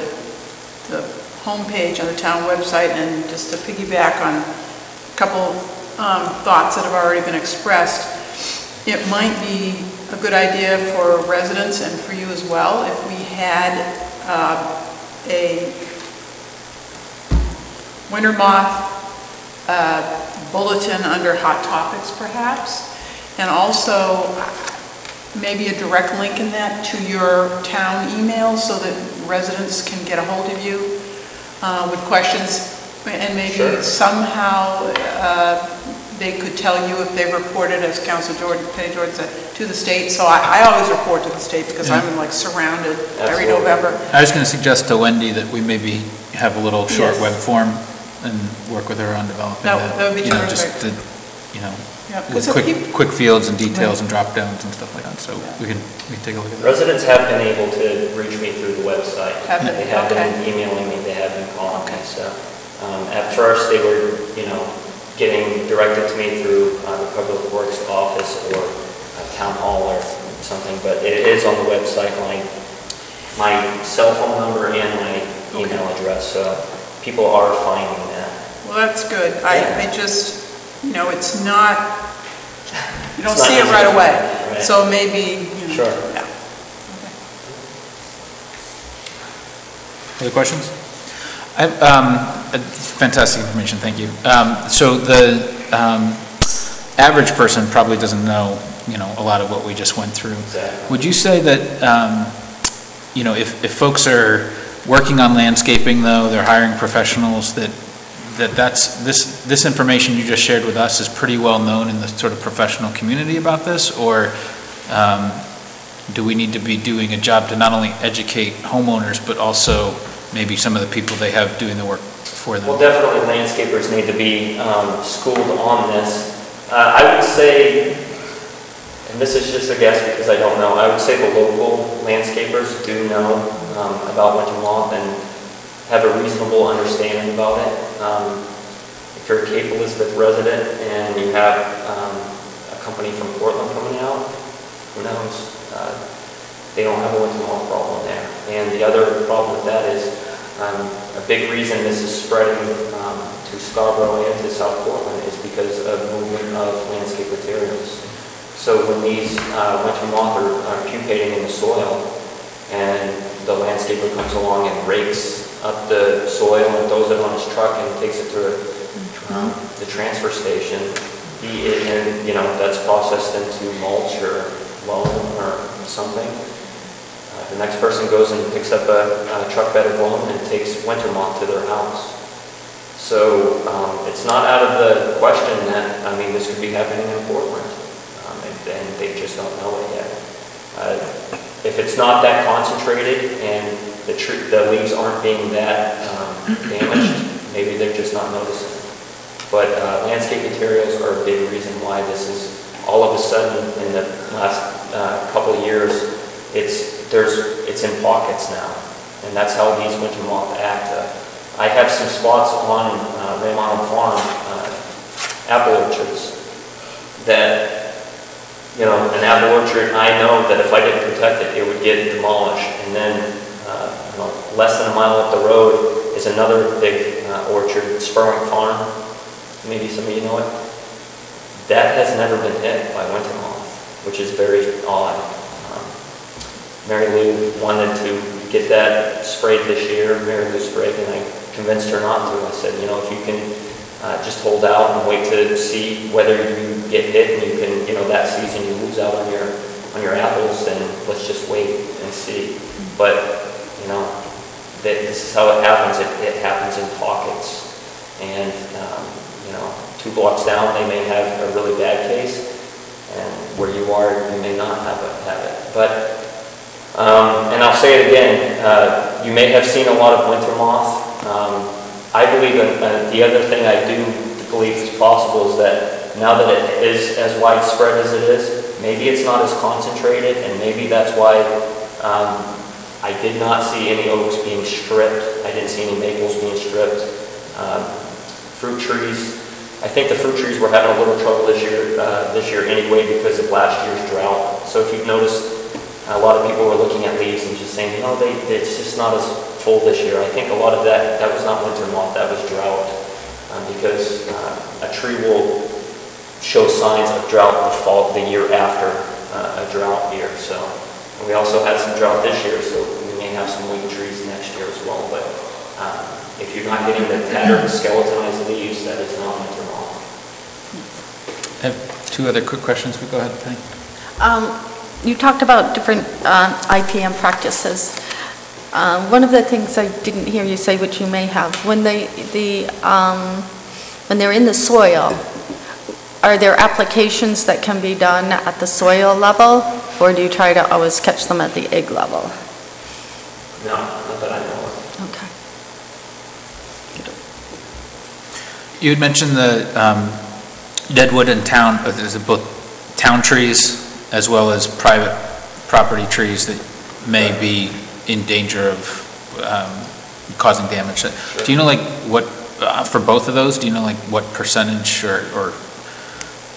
the homepage on the town website and just to piggyback on a couple um, thoughts that have already been expressed. It might be a good idea for residents and for you as well if we had uh, a winter moth uh, bulletin under hot topics perhaps, and also maybe a direct link in that to your town email so that residents can get a hold of you uh, with questions, and maybe
Sure.
somehow uh, they could tell you if they reported, as Council Jordan, Penny Jordan said, to the state. So I, I always report to the state because I'm like surrounded every November.
I was going to suggest to Wendy that we maybe have a little short
Yes.
web form and work with her on developing
That-
that.
that would be
You know, just the, you know,
Yeah,
with
'cause if
quick,
peop-
quick fields and details and drop downs and stuff like that, so
Yeah.
we can, we can take a look at that.
Residents have been able to reach me through the website.
Have they?
They have been emailing me, they have been calling me,
Okay.
so. um, At first, they were, you know, getting directed to me through uh, the Public Works office or uh, Town Hall or something, but it is on the website, my, my cell phone number and my email address, so people are finding that.
Well, that's good. I, I just, you know, it's not, you don't
It's
see it
easy.
right away.
Right.
So maybe, you know.
Sure.
yeah. Okay.
Other questions? I um, fantastic information, thank you. Um, so the, um, average person probably doesn't know, you know, a lot of what we just went through.
Exactly.
Would you say that, um, you know, if, if folks are working on landscaping though, they're hiring professionals, that, that that's, this, this information you just shared with us is pretty well known in the sort of professional community about this? Or, um, do we need to be doing a job to not only educate homeowners, but also maybe some of the people they have doing the work for them?
Well, definitely landscapers need to be um, schooled on this. Uh, I would say, and this is just a guess because I don't know, I would say the local landscapers do know um, about winter moth and have a reasonable understanding about it. Um, If you're a Cape Elizabeth resident and you have um, a company from Portland coming out, who knows? Uh, They don't have a winter moth problem there. And the other problem with that is, um, a big reason this is spreading um, to Scarborough and to South Portland is because of movement of landscape materials. So when these uh, winter moth are are pupating in the soil, and the landscaper comes along and rakes up the soil and throws it on his truck and takes it to um, the transfer station, he, and, you know, that's processed into mulch or loam or something. The next person goes and picks up a a truck bed of loam and takes winter moth to their house. So um, it's not out of the question that, I mean, this could be happening in Portland, um, and and they just don't know it yet. Uh, If it's not that concentrated and the the leaves aren't being that um, damaged, maybe they're just not noticing. But uh, landscape materials are a big reason why this is, all of a sudden, in the last uh, couple of years, it's, there's, it's in pockets now. And that's how these winter moth act. Uh, I have some spots on uh, Ram Island Farm, uh, apple orchards, that you know, an apple orchard, I know that if I didn't protect it, it would get demolished. And then, uh, you know, less than a mile up the road is another big uh, orchard, Spurwink Farm. Maybe some of you know it. That has never been hit by winter moth, which is very odd. Mary Lou wanted to get that sprayed this year, Mary Lou sprayed, and I convinced her not to. I said, you know, if you can uh, just hold out and wait to see whether you get hit and you can, you know, that season you lose out on your, on your apples, then let's just wait and see. But, you know, that this is how it happens. It, it happens in pockets. And, um, you know, two blocks down, they may have a really bad case, and where you are, you may not have it. Have it. But, um, and I'll say it again, uh, you may have seen a lot of winter moth. Um, I believe, in, uh, the other thing I do believe is possible is that now that it is as widespread as it is, maybe it's not as concentrated, and maybe that's why um, I did not see any oaks being stripped. I didn't see any maples being stripped. Um, fruit trees, I think the fruit trees were having a little trouble this year, uh, this year anyway because of last year's drought. So if you've noticed, a lot of people were looking at leaves and just saying, you know, they, it's just not as full this year. I think a lot of that, that was not winter moth, that was drought. Um, because uh, a tree will show signs of drought in the fall, the year after uh, a drought year. So and we also had some drought this year, so we may have some weak trees next year as well. But um, if you're not getting the tattered skeletonized leaves, that is not winter moth.
I have two other quick questions, but go ahead, Penny.
Um, You talked about different uh, IPM practices. Uh, One of the things I didn't hear you say, which you may have, when they, the, um, when they're in the soil, are there applications that can be done at the soil level? Or do you try to always catch them at the egg level?
No, not that I know of.
Okay.
You had mentioned the um, deadwood and town, uh, there's both town trees as well as private property trees that may be in danger of um, causing damage. Do you know like what, uh, for both of those, do you know like what percentage or, or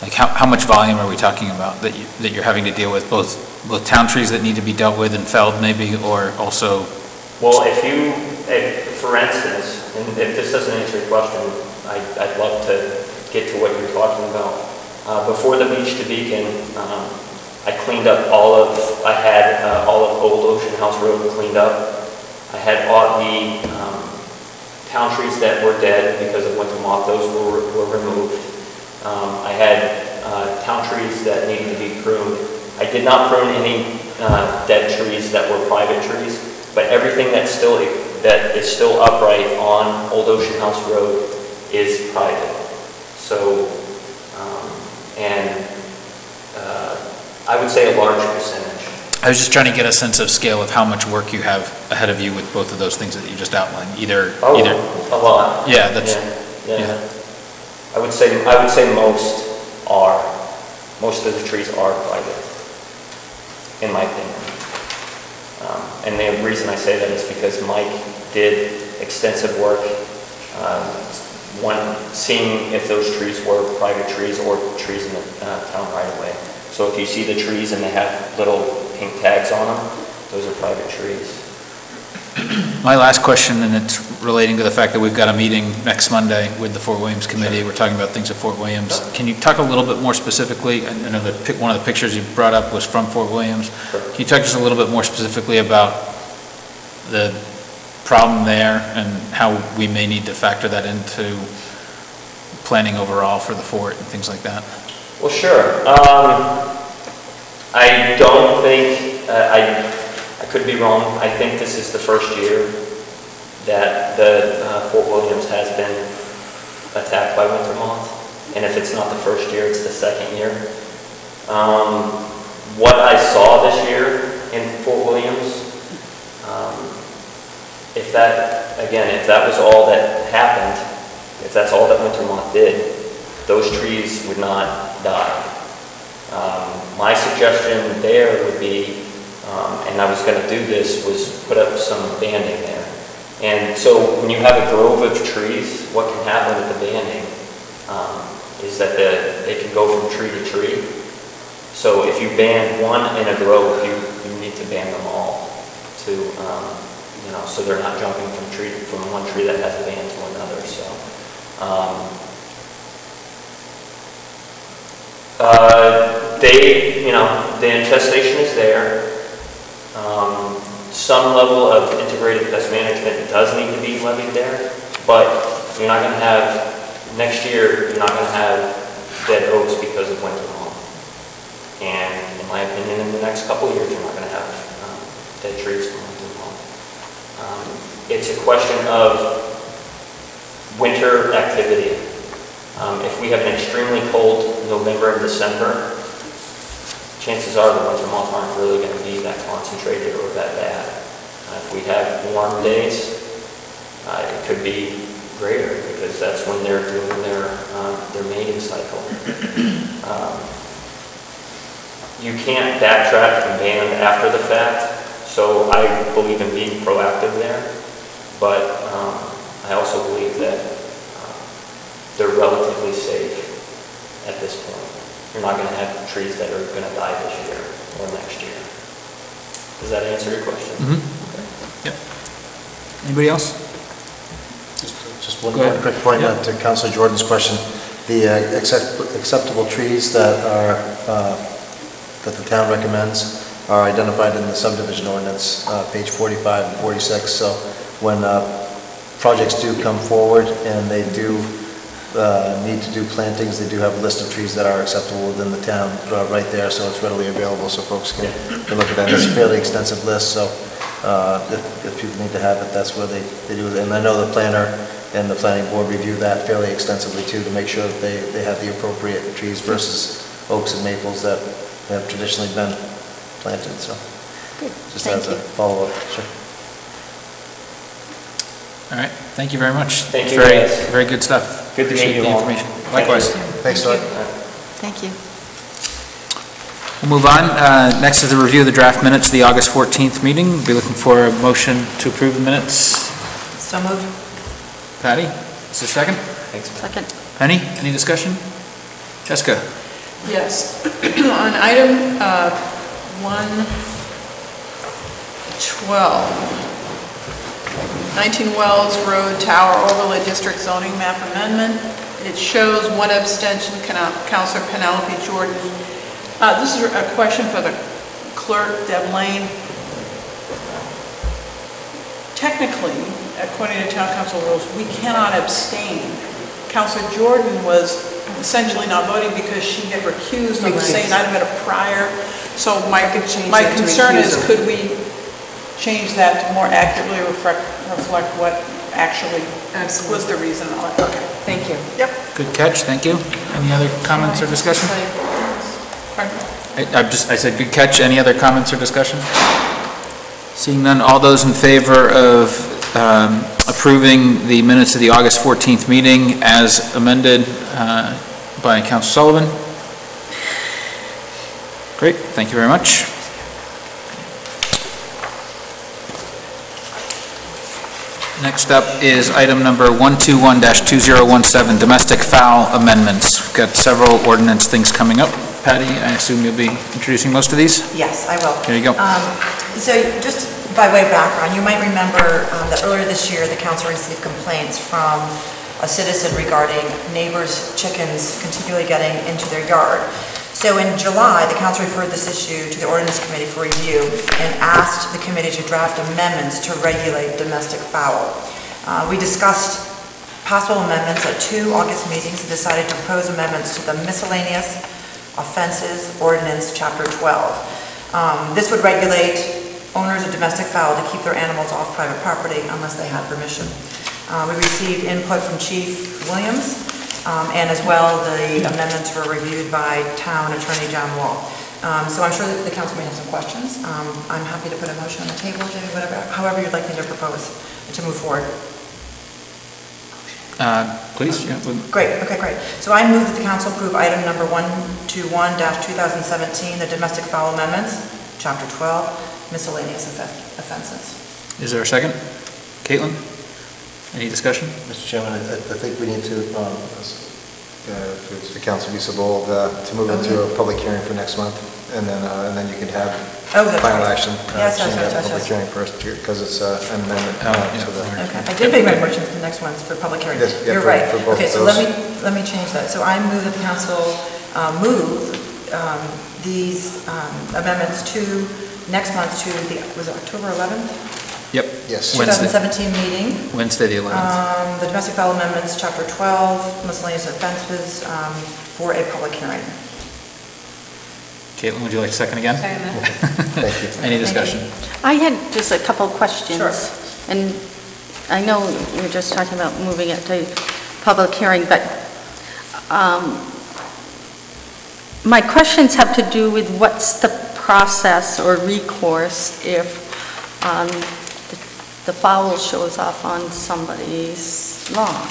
like how, how much volume are we talking about that you, that you're having to deal with? Both, both town trees that need to be dealt with and felled maybe, or also,
Well, if you, if, for instance, and if this doesn't answer your question, I, I'd love to get to what you're talking about. Uh, before the beach to Beacon, um, I cleaned up all of, I had uh, all of Old Ocean House Road cleaned up. I had all the um, town trees that were dead because of winter moth, those were, were removed. Um, I had uh, town trees that needed to be pruned. I did not prune any uh, dead trees that were private trees, but everything that's still, that is still upright on Old Ocean House Road is private. So, um, and uh, I would say a large percentage.
I was just trying to get a sense of scale of how much work you have ahead of you with both of those things that you just outlined, either,
Oh,
either,
a lot.
yeah, that's,
Yeah,
yeah.
yeah. I would say, I would say most are, most of the trees are private, in my opinion. Um, And the reason I say that is because Mike did extensive work, um, one, seeing if those trees were private trees or trees in the uh, town right away. So if you see the trees and they have little pink tags on them, those are private trees.
My last question, and it's relating to the fact that we've got a meeting next Monday with the Fort Williams Committee. We're talking about things at Fort Williams. Can you talk a little bit more specifically, I know that one of the pictures you brought up was from Fort Williams. Can you talk just a little bit more specifically about the problem there and how we may need to factor that into planning overall for the fort and things like that?
Well, sure. Um, I don't think, uh, I, I could be wrong. I think this is the first year that the uh, Fort Williams has been attacked by winter moth. And if it's not the first year, it's the second year. Um, What I saw this year in Fort Williams, um, if that, again, if that was all that happened, if that's all that winter moth did, those trees would not die. Um, My suggestion there would be, um, and I was going to do this, was put up some banding there. And so when you have a grove of trees, what can happen with the banding um, is that the, they can go from tree to tree. So if you ban one in a grove, you, you need to ban them all to, um, you know, so they're not jumping from tree, from one tree that has a ban to another, so. um, uh, They, you know, the infestation is there. Um, Some level of integrated pest management does need to be levied there, but you're not going to have, next year, you're not going to have dead oaks because of winter moth. And in my opinion, in the next couple of years, you're not going to have um, dead trees from winter moth. Um, It's a question of winter activity. Um, If we have an extremely cold November and December, chances are the winter moth aren't really going to be that concentrated or that bad. Uh, If we have warm days, uh, it could be greater because that's when they're doing their, uh, their mating cycle. Um, You can't backtrack and ban after the fact, so I believe in being proactive there. But um, I also believe that um, they're relatively safe at this point. You're not going to have trees that are going to die this year or next year. Does that answer your question?
Mhm.
Okay.
Anybody else?
Just one
ahead.
one quick point
Yeah.
uh, to Councilor Jordan's question. The uh, accept- acceptable trees that are, uh, that the town recommends are identified in the subdivision ordinance, uh, page 45 and 46. So when uh, projects do come forward and they do uh, need to do plantings, they do have a list of trees that are acceptable within the town uh, right there, so it's readily available, so folks can can look at that. It's a fairly extensive list, so uh, if if people need to have it, that's where they they do it. And I know the planner and the planning board review that fairly extensively too, to make sure that they they have the appropriate trees versus oaks and maples that have traditionally been planted, so. Just
thank
as a follow-up, sure.
All right, thank you very much.
Thank
It's
you,
Very,
guys.
very good stuff.
Good to meet you
the
all.
information.
Thank you.
Likewise.
Thanks, Doug.
Thank you.
We'll move on. Uh, Next is a review of the draft minutes, of the August 14th meeting. We'll Be looking for a motion to approve the minutes.
So moved.
Patty, is there a second?
Thanks.
Second.
Penny, any discussion? Jessica?
Yes. On item uh, 112, 19 Wells Road Tower Overlay District zoning map amendment. It shows one abstention, Councilor Penelope Jordan. Uh, This is a question for the clerk, Deb Lane. Technically, according to town council rules, we cannot abstain. Councilor Jordan was essentially not voting because she had recused on the same item at a prior. So my, my concern is, could we change that to more accurately reflect, reflect what actually was the reason? Okay,
Thank you.
yep.
Good catch, thank you. Any other comments or discussion?
Pardon?
I I'm just, I said good catch. Any other comments or discussion? Seeing none, all those in favor of um, approving the minutes of the August 14th meeting as amended uh, by Council Sullivan? Great, thank you very much. Next up is item number 121-2017, domestic fowl amendments. We've got several ordinance things coming up. Patty, I assume you'll be introducing most of these?
Yes, I will.
There you go.
Um, So just by way of background, you might remember um, that earlier this year, the council received complaints from a citizen regarding neighbors' chickens continually getting into their yard. So in July, the council referred this issue to the ordinance committee for review and asked the committee to draft amendments to regulate domestic fowl. Uh, We discussed possible amendments at two August meetings and decided to propose amendments to the miscellaneous offenses ordinance, chapter 12. Um, This would regulate owners of domestic fowl to keep their animals off private property unless they had permission. Uh, We received input from Chief Williams, um, and as well, the amendments were reviewed by Town Attorney John Wall. Um, So I'm sure that the council may have some questions. Um, I'm happy to put a motion on the table, Jamie, whatever, however you'd like me to propose to move forward.
Uh, Please, yeah,
Great, okay, great. So I move that the council approve item number 121-2017, the domestic fowl amendments, chapter 12, miscellaneous offenses.
is there a second? Caitlin? Any discussion?
Mr. Chairman, I I think we need to, um, uh, if the council be so bold, uh, to move into a public hearing for next month, and then, uh, and then you can have
that's
final action. uh,
Yes, yes,
change
yes,
that
yes,
Public
yes.
hearing first, because it's uh, an amendment
Oh,
uh,
yeah.
to the...
Okay, I did make my motion for the next ones for public hearing.
Yes, yeah,
You're
for-
right.
for both
Okay, so let me, let me change that. So I move that the council uh, move um, these um, amendments to next month to the, was it October 11th?
Yep.
Yes.
Wednesday,
2017 meeting.
Wednesday, the 11th.
Um, The domestic fowl amendments, chapter 12, miscellaneous offenses, um, for a public hearing.
Caitlin, would you like to second again?
Second Thank you.
Any discussion?
I had just a couple questions.
Sure.
And I know we were just talking about moving it to public hearing, but um, my questions have to do with what's the process or recourse if um, the fowl shows up on somebody's lawn?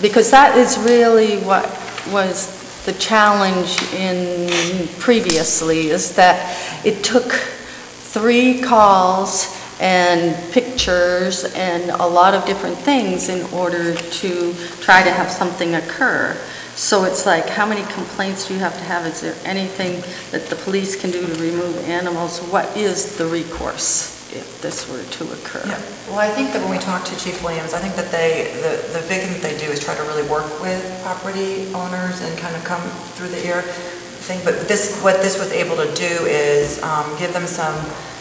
Because that is really what was the challenge in previously, is that it took three calls and pictures and a lot of different things in order to try to have something occur. So it's like, how many complaints do you have to have? Is there anything that the police can do to remove animals? What is the recourse if this were to occur?
Yeah, well, I think that when we talk to Chief Williams, I think that they, the, the big thing that they do is try to really work with property owners and kind of come through the ear thing, but this, what this was able to do is, um, give them some,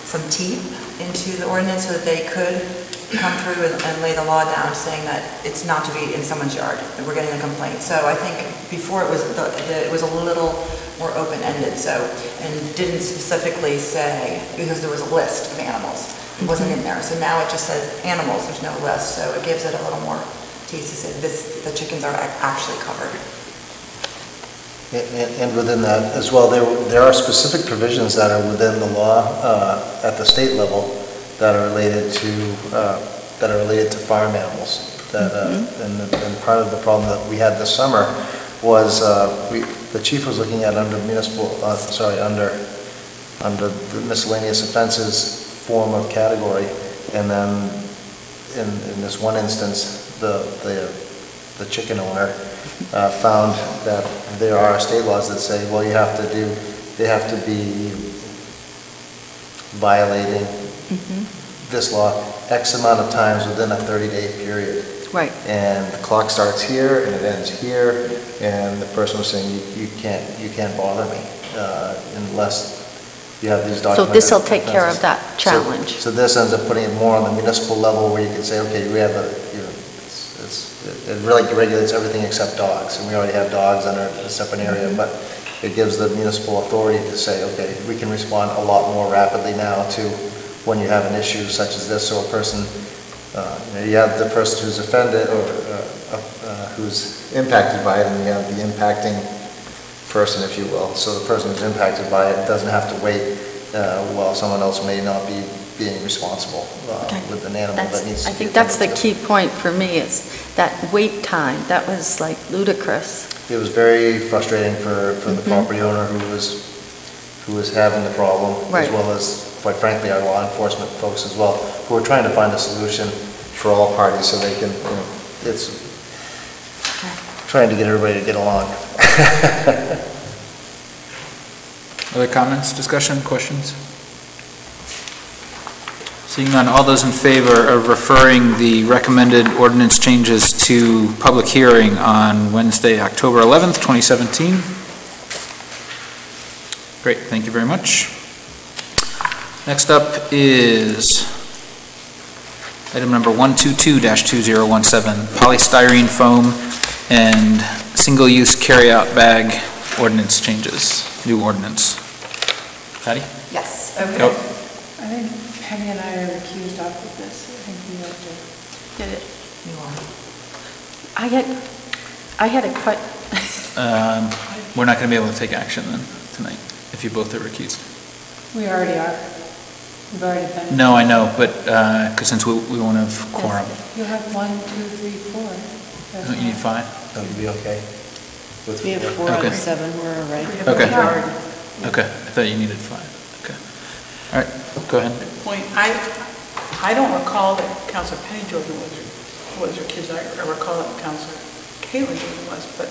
some teeth into the ordinance so that they could come through and and lay the law down saying that it's not to be in someone's yard, that we're getting a complaint. So I think before it was, the- the- it was a little more open-ended, so, and didn't specifically say, because there was a list of animals, it wasn't in there. So now it just says animals, there's no list, so it gives it a little more teeth to say this, the chickens are actually covered.
And- And within that as well, there there are specific provisions that are within the law uh, at the state level that are related to, uh, that are related to farm animals. That, uh, and and part of the problem that we had this summer was, uh, we, the chief was looking at under municipal, uh, sorry, under, under the miscellaneous offenses form of category, and then in, in this one instance, the, the, the chicken owner uh, found that there are state laws that say, well, you have to do, they have to be violating this law X amount of times within a 30-day period.
Right.
And the clock starts here and it ends here, and the person was saying, you you can't, you can't bother me uh, unless you have these dogs.
So
documented
this'll take care of that
So-
challenge?
So this ends up putting it more on the municipal level where you can say, okay, we have a, you know, it's, it's- it really regulates everything except dogs, and we already have dogs under a separate area, but it gives the municipal authority to say, okay, we can respond a lot more rapidly now to when you have an issue such as this, so a person, uh, you know, you have the person who's offended or uh, uh, who's impacted by it, and you have the impacting person, if you will. So the person who's impacted by it doesn't have to wait uh, while someone else may not be being responsible uh,
Okay.
with an animal
That's-
that needs to
I think that's the
attended
key point for me, is that wait time, that was like ludicrous.
It was very frustrating for, for the
Mhm.
property owner who was, who was having the problem, as well as, quite frankly, our law enforcement folks as well, who are trying to find a solution for all parties so they can, you know, it's trying to get everybody to get along.
Other comments, discussion, questions? Seeing none, all those in favor of referring the recommended ordinance changes to public hearing on Wednesday, October 11th, 2017? Great, thank you very much. Next up is item number 122-2017, polystyrene foam and single-use carryout bag ordinance changes, new ordinance. Patty?
Yes.
Okay.
Go.
I think Penny and I are recused off of this. I think we have to.
get it-
You are.
I had, I had a que,
Um, We're not going to be able to take action then, tonight, if you both are recused.
We already are. We've already been.
No, I know, but, uh, because since we we won't have quorum,
You have one, two, three, four. That's
don't you need
all.
five?
That would be okay? with-
We have four out
Okay.
of seven, we're all right.
We
Okay.
majority.
Okay, I thought you needed five, okay. All right, go ahead.
Point, I, I don't recall that Councilor Penny Jordan was, was recused. I I recall that Councilor Caitlin Jordan was, but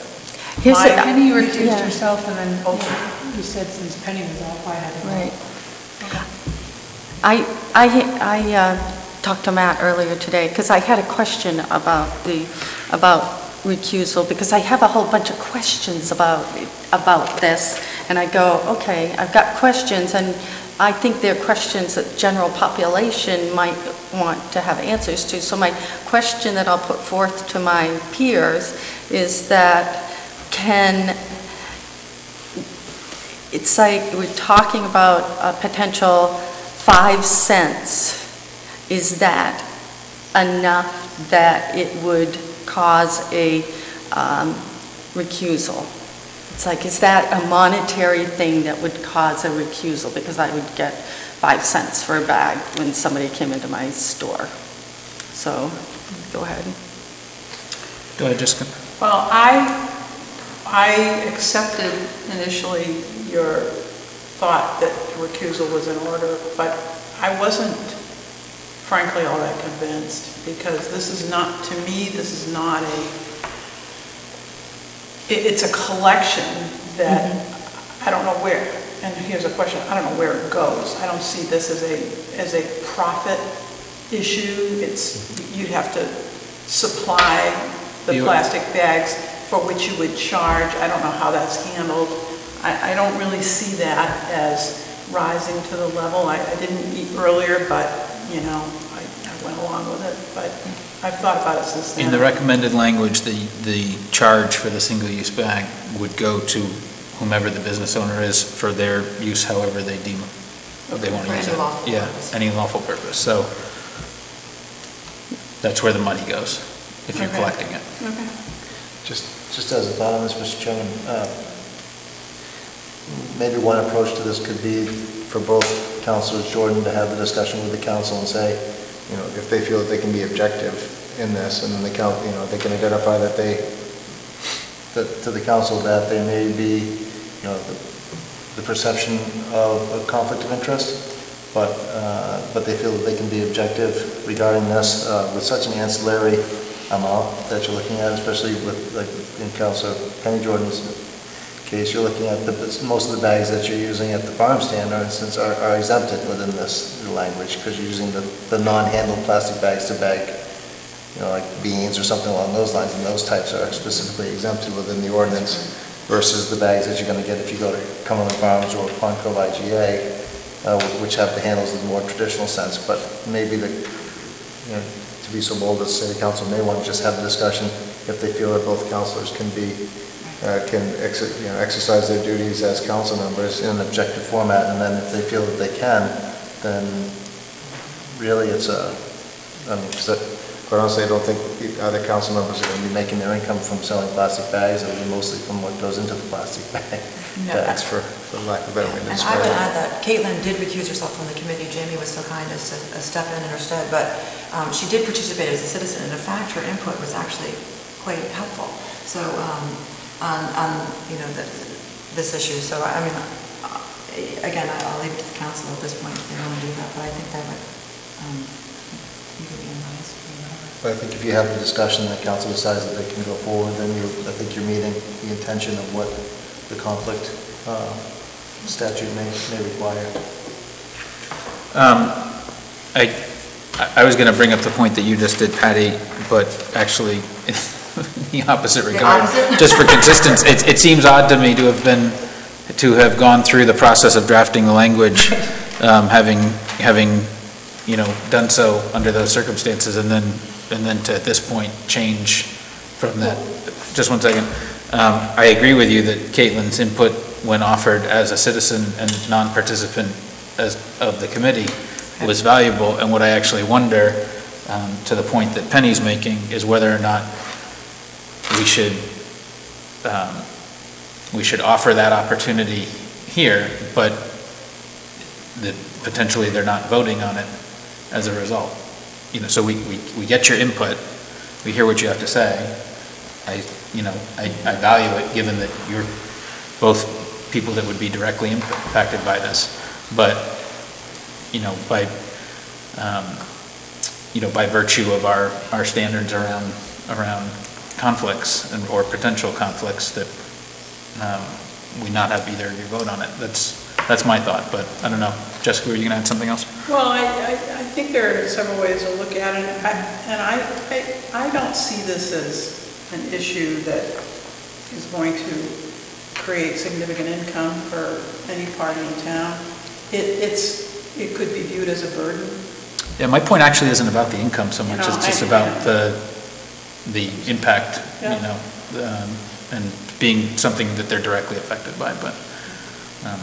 Here's
my.
the-
Penny
yeah.
herself, and then you said since Penny was off, I had to. go.
right. I, I, I uh, talked to Matt earlier today, because I had a question about the, about recusal, because I have a whole bunch of questions about, about this, and I go, okay, I've got questions, and I think they're questions that general population might want to have answers to. So my question that I'll put forth to my peers is that, can it's like we're talking about a potential five cents. Is that enough that it would cause a um, recusal? It's like, is that a monetary thing that would cause a recusal? Because I would get five cents for a bag when somebody came into my store. So, go ahead.
Go ahead, Jessica.
Well, I, I accepted initially your thought that recusal was in order, but I wasn't frankly all that convinced, because this is not, to me, this is not a, it, it's a collection that, mm-hmm. I don't know where, and here's a question, I don't know where it goes. I don't see this as a, as a profit issue. It's, mm-hmm. you'd have to supply the
You-
plastic bags for which you would charge. I don't know how that's handled. I, I don't really see that as rising to the level. I, I didn't eat earlier, but, you know, I, I went along with it, but I've thought about it since then.
In the recommended language, the, the charge for the single-use bag would go to whomever the business owner is for their use however they deem they want to use
any
it.
lawful
Yeah,
purpose.
any lawful purpose, so that's where the money goes, if you're
Okay.
collecting it.
Okay.
Just, just as a thought on this, Mr. Chairman, uh, maybe one approach to this could be for both Councilors Jordan to have the discussion with the council and say, you know, if they feel that they can be objective in this, and then the count, you know, they can identify that they, that to the council that they may be, you know, the the perception of a conflict of interest, but, uh, but they feel that they can be objective regarding this uh, with such an ancillary amount that you're looking at, especially with, like, in Council Penny Jordan's case, you're looking at the, most of the bags that you're using at the farm stand, for instance, are are exempted within this language, because you're using the, the non-handled plastic bags to bag, you know, like beans or something along those lines, and those types are specifically exempted within the ordinance versus the bags that you're gonna get if you go to Cumberland Farms or Pond Cove IGA, uh, which have the handles in the more traditional sense, but maybe the, you know, to be so bold the council may want to just have a discussion if they feel that both councilors can be, uh, can, exer- you know, exercise their duties as council members in an objective format, and then if they feel that they can, then really it's a, I mean, quite honestly, I don't think the other council members are going to be making their income from selling plastic bags, it'll be mostly from what goes into the plastic bag bags, for, for lack of a better way to
And
describe
I would
it.
add that Caitlin did recuse herself from the committee. Jamie was so kind as to uh, step in in her stead, but um, she did participate as a citizen, and in fact, her input was actually quite helpful. So, um, on, on, you know, the- this issue, so I mean, uh, again, I'll leave it to the council at this point if they want to do that, but I think that would, um, you could be advised or whatever.
But I think if you have the discussion, the council decides that they can go forward, then you, I think you're meeting the intention of what the conflict uh, statute may, may require.
Um, I, I was going to bring up the point that you just did, Patty, but actually, in the opposite regard.
opposite?
Just for consistency, it, it seems odd to me to have been, to have gone through the process of drafting the language, um, having, having, you know, done so under those circumstances, and then, and then to, at this point, change from that. Just one second. Um, I agree with you that Caitlin's input, when offered as a citizen and non-participant as, of the committee, was valuable, and what I actually wonder, um, to the point that Penny's making, is whether or not we should, um, we should offer that opportunity here, but that potentially they're not voting on it as a result. You know, so we, we, we get your input, we hear what you have to say. I, you know, I, I value it, given that you're both people that would be directly impacted by this. But, you know, by, um, you know, by virtue of our, our standards around, around conflicts and, or potential conflicts, that, um, we not have either of you vote on it. That's, that's my thought, but I don't know. Jessica, were you gonna add something else?
Well, I, I, I think there are several ways to look at it, I- and I, I, I don't see this as an issue that is going to create significant income for any party in town. It, it's, it could be viewed as a burden.
Yeah, my point actually isn't about the income so much, it's just about the, the impact, you
Yeah.
know, um, and being something that they're directly affected by, but, um,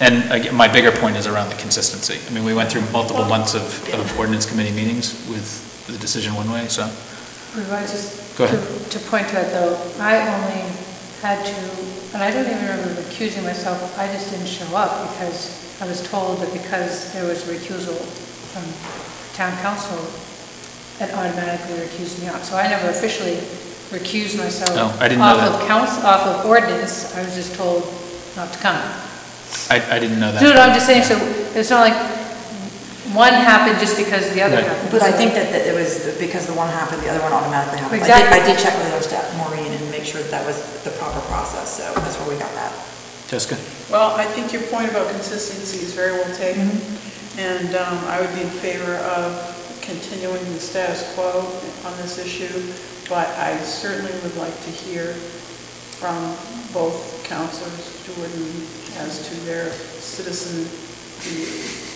and again, my bigger point is around the consistency. I mean, we went through multiple months of, of ordinance committee meetings with the decision one way, so,
I just,
Go ahead.
to to point out though, I only had to, and I don't even remember recusing myself, I just didn't show up because I was told that because there was recusal from town council, it automatically recused me out. So I never officially recused myself.
Oh, I didn't know that.
Off of council, off of ordinance, I was just told not to come.
I, I didn't know that.
No, no, I'm just saying, so it's not like one happened just because the other
Right.
happened.
But I think that that it was because the one happened, the other one automatically happened. I did-
Exactly.
I did check with our staff, Maureen, and make sure that that was the proper process, so that's where we got that.
Jessica?
Well, I think your point about consistency is very well taken, and um, I would be in favor of continuing the status quo on this issue, but I certainly would like to hear from both councilors, Jordan, as to their citizen views.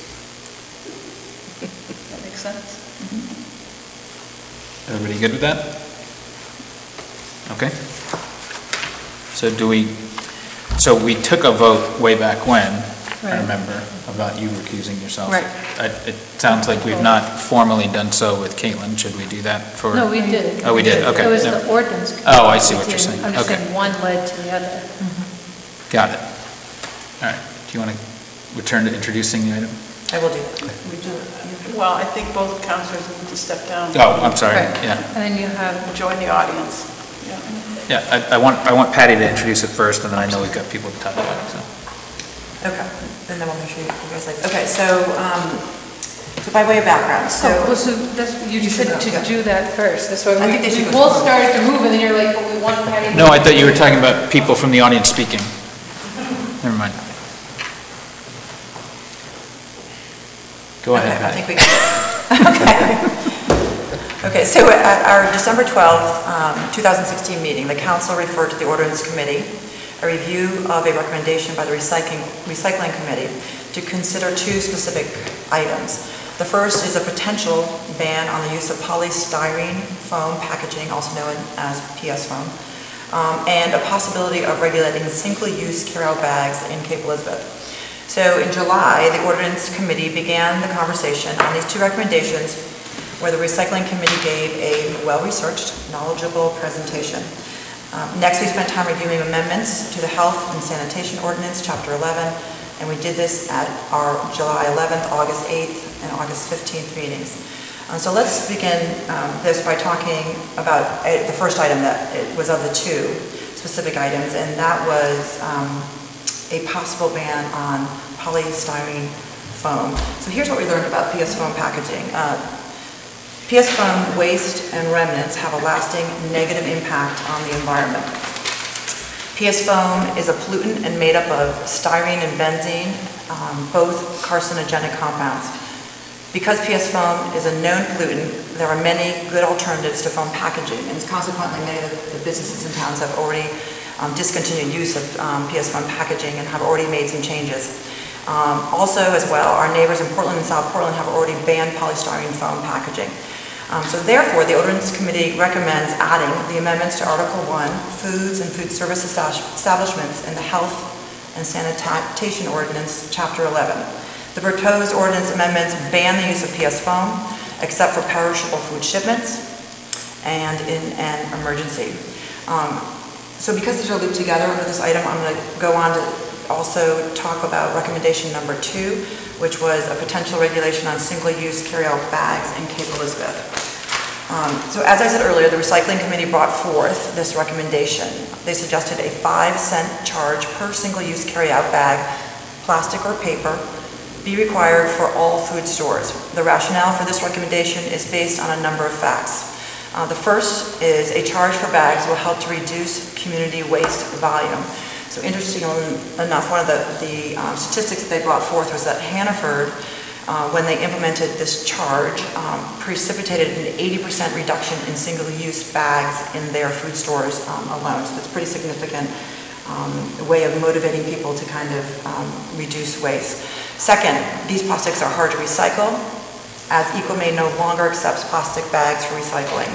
That makes sense? Mm-hmm.
Everybody good with that? Okay. So do we, so we took a vote way back when, I
Right.
remember, about you recusing yourself.
Right.
I- It sounds like we've not formally done so with Caitlin. Should we do that for?
No, we did.
Oh, we did, okay.
It was
Never-
the ordinance.
Oh, I see what you're saying.
I'm just
Okay.
saying one led to the other. Mm-hmm.
Got it. All right. Do you want to return to introducing the item?
I will do that.
Well, I think both councilors need to step down.
Oh, I'm sorry,
Right.
yeah.
And then you have,
Join the audience. Yeah.
Yeah, I, I want, I want Patty to introduce it first, and then I know we've got people to talk about it, so.
Okay, and then we'll make sure you guys like, okay, so, um, so by way of background,
oh, well,
so,
so that's, you
You should
said
go, yeah.
to do that first. That's why
I
we,
think they should
we
go
both
first.
started to move, and then you're like, well, we want Patty. to-
No, I thought you were talking about people from the audience speaking. Never mind. Go
okay,
ahead,
I
Patty.
think we got it. Okay. Okay, so at our December 12th, um, 2016 meeting, the council referred to the ordinance committee, a review of a recommendation by the recycling, recycling committee to consider two specific items. The first is a potential ban on the use of polystyrene foam packaging, also known as PS foam, um, and a possibility of regulating single-use carry-out bags in Cape Elizabeth. So in July, the ordinance committee began the conversation on these two recommendations where the Recycling Committee gave a well-researched, knowledgeable presentation. Um, Next, we spent time reviewing amendments to the Health and Sanitation Ordinance, Chapter 11, and we did this at our July 11th, August 8th, and August 15th meetings. Uh, So let's begin um, this by talking about uh, the first item that it was of the two specific items, and that was um, a possible ban on polystyrene foam. So here's what we learned about PS foam packaging. Uh, PS foam waste and remnants have a lasting negative impact on the environment. PS foam is a pollutant and made up of styrene and benzene, um, both carcinogenic compounds. Because PS foam is a known pollutant, there are many good alternatives to foam packaging, and consequently, many of the businesses in towns have already um, discontinued use of um, PS foam packaging and have already made some changes. Um, Also, as well, our neighbors in Portland and South Portland have already banned polystyrene foam packaging. Um, So therefore, the ordinance committee recommends adding the amendments to Article 1, foods and food service establishments in the Health and Sanitation Ordinance, Chapter 11. The proposed ordinance amendments ban the use of PS foam except for perishable food shipments and in an emergency. Um, So because these are looped together under this item, I'm going to go on to also talk about recommendation number two, which was a potential regulation on single-use carry-out bags in Cape Elizabeth. Um, So as I said earlier, the recycling committee brought forth this recommendation. They suggested a five cent charge per single-use carry-out bag, plastic or paper, be required for all food stores. The rationale for this recommendation is based on a number of facts. Uh, The first is a charge for bags will help to reduce community waste volume. So interesting enough, one of the the um, statistics they brought forth was that Hannaford, uh, when they implemented this charge, um, precipitated an 80% reduction in single-use bags in their food stores um, alone. So a pretty significant um, way of motivating people to kind of um, reduce waste. Second, these plastics are hard to recycle, as EcoMaine no longer accepts plastic bags for recycling.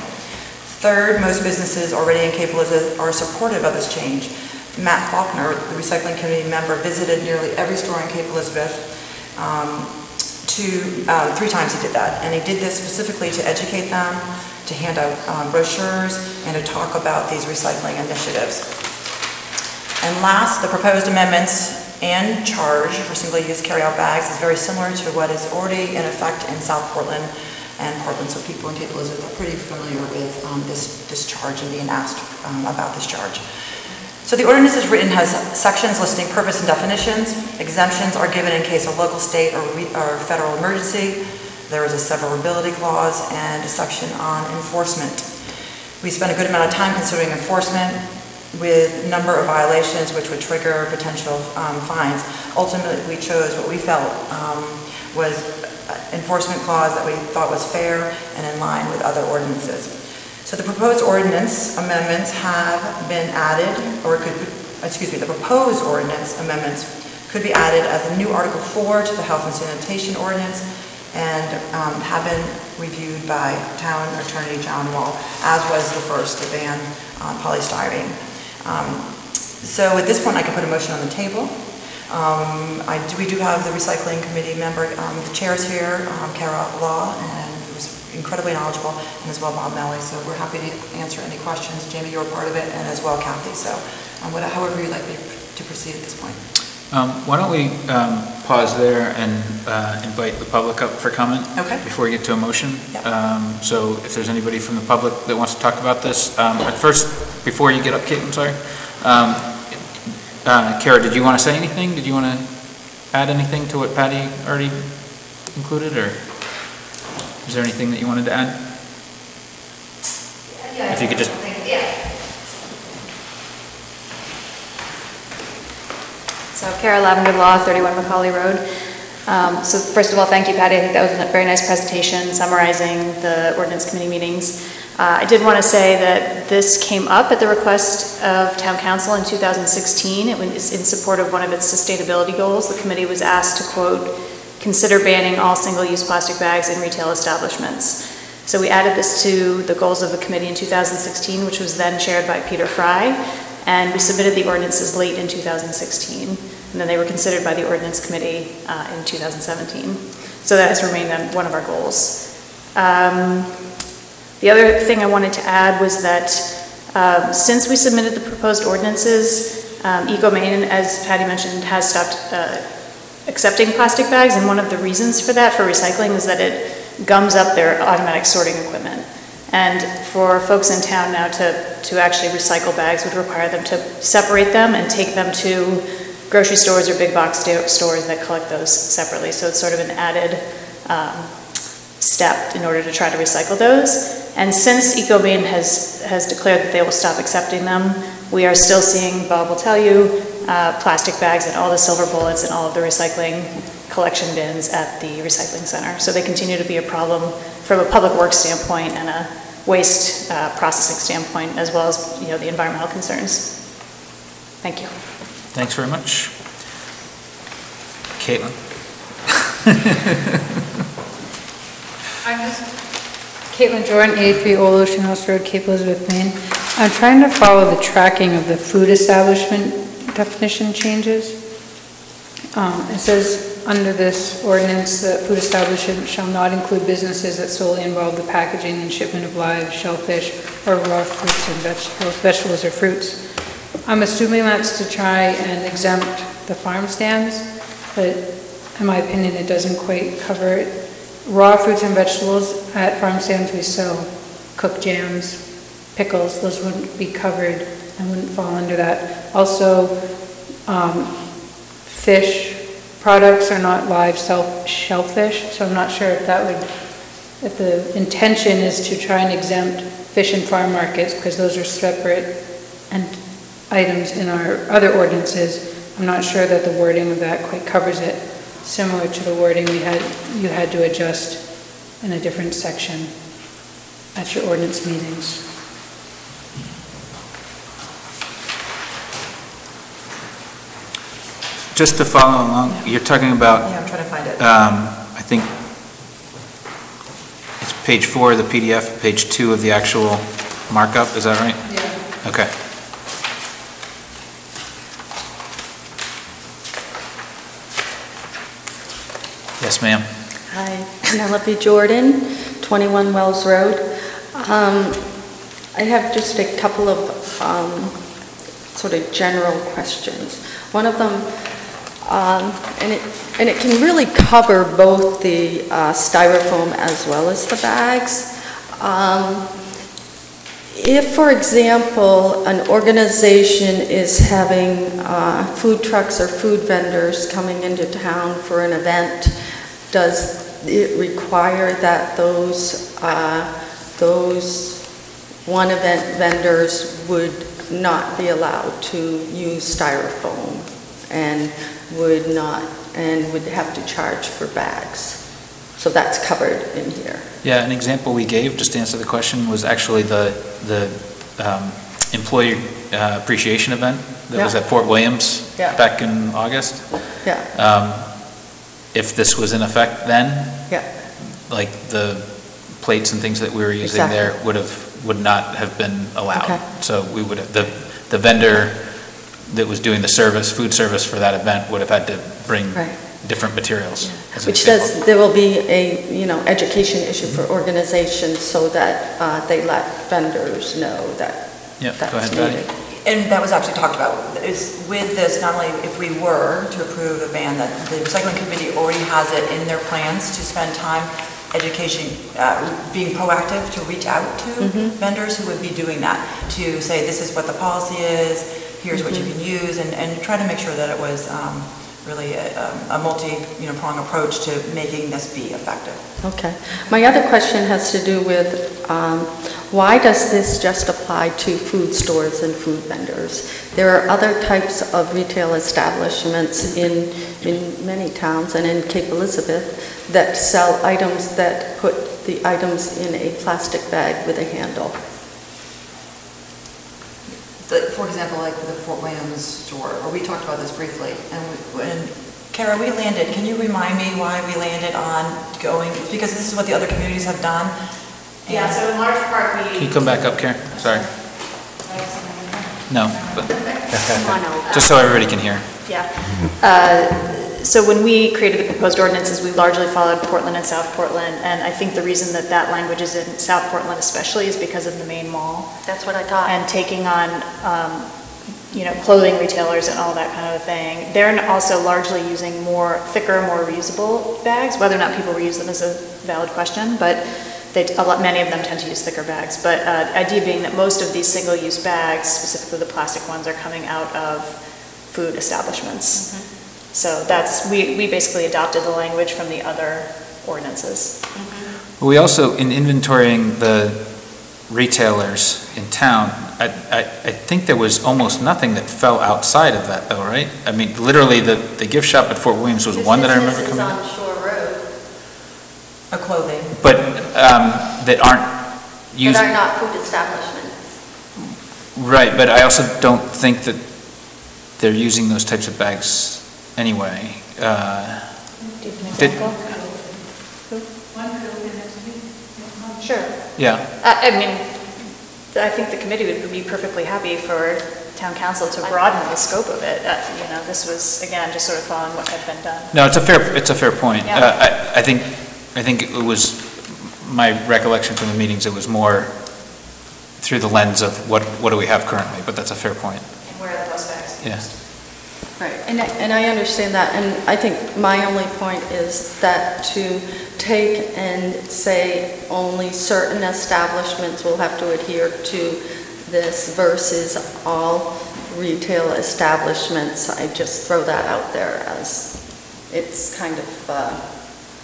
Third, most businesses already in Cape Elizabeth are supportive of this change. Matt Faulkner, the recycling committee member, visited nearly every store in Cape Elizabeth um, uh, three times he did that, and he did this specifically to educate them, to hand out um, brochures, and to talk about these recycling initiatives. And last, the proposed amendments and charge for single-use carry-out bags is very similar to what is already in effect in South Portland and Portland, so people in Cape Elizabeth are pretty familiar with um, this, this charge and being asked um, about this charge. So the ordinance is written has sections listing purpose and definitions. Exemptions are given in case of local, state, or or federal emergency. There is a severability clause and a section on enforcement. We spent a good amount of time considering enforcement with number of violations which would trigger potential um, fines. Ultimately, we chose what we felt um, was enforcement clause that we thought was fair and in line with other ordinances. So the proposed ordinance amendments have been added, or could, excuse me, the proposed ordinance amendments could be added as a new Article 4 to the Health and Sanitation Ordinance and um, have been reviewed by Town Attorney John Wall, as was the first, the ban on polystyrene. Um, So at this point, I can put a motion on the table. Um, I, we do have the recycling committee member, um, the chair is here, um, Kara Law, and incredibly knowledgeable, and as well Bob Malley, so we're happy to answer any questions. Jamie, you're part of it, and as well Kathy, so um, what- however you'd like me to proceed at this point.
Um, Why don't we um, pause there and uh, invite the public up for comment?
Okay.
Before we get to a motion? Um, So if there's anybody from the public that wants to talk about this, um, at first, before you get up, Kate, I'm sorry, um, uh, Kara, did you want to say anything? Did you want to add anything to what Patty already included, or is there anything that you wanted to add? If you could just,
So Kara Lavender Law, 31 Macaulay Road. Um, So first of all, thank you, Patty. I think that was a very nice presentation summarizing the ordinance committee meetings. Uh, I did want to say that this came up at the request of town council in 2016. It was in support of one of its sustainability goals. The committee was asked to quote, "Consider banning all single-use plastic bags in retail establishments." So we added this to the goals of the committee in 2016, which was then chaired by Peter Fry, and we submitted the ordinances late in 2016, and then they were considered by the ordinance committee uh, in 2017. So that has remained one of our goals. Um, The other thing I wanted to add was that um, since we submitted the proposed ordinances, um, EcoMaine, as Patty mentioned, has stopped uh, accepting plastic bags, and one of the reasons for that, for recycling, is that it gums up their automatic sorting equipment. And for folks in town now to, to actually recycle bags would require them to separate them and take them to grocery stores or big box stores that collect those separately. So it's sort of an added um, step in order to try to recycle those. And since EcoMaine has, has declared that they will stop accepting them, we are still seeing, Bob will tell you, uh, plastic bags and all the silver bullets and all of the recycling collection bins at the recycling center. So they continue to be a problem from a public works standpoint and a waste uh, processing standpoint, as well as, you know, the environmental concerns. Thank you.
Thanks very much. Caitlin?
I'm just, Caitlin Jordan, 83 Old Ocean House Road, Cape Elizabeth, Maine. I'm trying to follow the tracking of the food establishment definition changes. Um, It says, under this ordinance, that food establishment shall not include businesses that solely involve the packaging and shipment of live shellfish or raw fruits and vegetables, vegetables or fruits. I'm assuming that's to try and exempt the farm stands, but in my opinion, it doesn't quite cover it. Raw fruits and vegetables at farm stands, we sell cooked jams, pickles, those wouldn't be covered and wouldn't fall under that. Also, um, fish products are not live shellfish, so I'm not sure if that would, if the intention is to try and exempt fish and farm markets, because those are separate and items in our other ordinances, I'm not sure that the wording of that quite covers it, similar to the wording we had, you had to adjust in a different section at your ordinance meetings.
Just to follow along, you're talking about,
Yeah, I'm trying to find it.
um, I think, it's page four of the PDF, page two of the actual markup, is that right?
Yeah.
Okay. Yes, ma'am.
Hi, Penelope Jordan, 21 Wells Road. Um, I have just a couple of um, sort of general questions. One of them, um, and it, and it can really cover both the uh, styrofoam as well as the bags. Um, If, for example, an organization is having uh, food trucks or food vendors coming into town for an event, does it require that those, uh, those one event vendors would not be allowed to use styrofoam and would not, and would have to charge for bags? So that's covered in here.
Yeah, an example we gave, just to answer the question, was actually the, the um, employee uh, appreciation event that was at Fort Williams
Yeah.
back in August.
Yeah,
Um, If this was in effect then,
yeah,
like the plates and things that we were using there would have, would not have been allowed.
Okay.
So we would have, the, the vendor that was doing the service, food service for that event would have had to bring
right.
different materials. as an
Which
example.
says there will be a, you know, education issue for organizations so that uh, they let vendors know that
Yeah,
that's
go ahead, Patty.
needed.
And that was actually talked about, is with this, not only if we were to approve a ban, that the recycling committee already has it in their plans to spend time education, uh, being proactive to reach out to vendors who would be doing that, to say, this is what the policy is, here's what you can use, and, and try to make sure that it was um, really a a multi, you know, prong approach to making this be effective.
Okay. My other question has to do with, um, why does this just apply to food stores and food vendors? There are other types of retail establishments in, in many towns and in Cape Elizabeth that sell items that put the items in a plastic bag with a handle.
The- For example, like the Fort Williams store, where we talked about this briefly, and we- and Kara, we landed, can you remind me why we landed on going, because this is what the other communities have done?
Yeah, so in large part, we...
Can you come back up, Karen? Sorry. No, but
Come on over.
just so everybody can hear.
Yeah. Uh, So when we created the proposed ordinances, we largely followed Portland and South Portland, and I think the reason that that language is in South Portland especially is because of the Maine Mall.
That's what I thought.
And taking on, um, you know, clothing retailers and all that kind of thing. They're also largely using more thicker, more reusable bags. Whether or not people reuse them is a valid question, but they, a lot, many of them tend to use thicker bags. But uh, idea being that most of these single-use bags, specifically the plastic ones, are coming out of food establishments. So that's, we, we basically adopted the language from the other ordinances.
We also, in inventorying the retailers in town, I, I, I think there was almost nothing that fell outside of that though, right? I mean, literally, the, the gift shop at Fort Williams was one that I remember coming.
on Shore Road.
A clothing.
But, um, that aren't
That
using.
are not food establishments.
Right, but I also don't think that they're using those types of bags anyway. Uh,
Do you have an
Did-
example? Sure.
Yeah,
I, I mean, I think the committee would be perfectly happy for town council to broaden the scope of it. Uh, You know, this was, again, just sort of following what had been done.
no, it's a fair, it's a fair point.
Yeah.
Uh, I, I think, I think it was, my recollection from the meetings, it was more through the lens of what, what do we have currently, but that's a fair point,
And where are the bags?
yeah.
Right, and I, and I understand that, and I think my only point is that to take and say only certain establishments will have to adhere to this versus all retail establishments, I just throw that out there as, it's kind of, uh,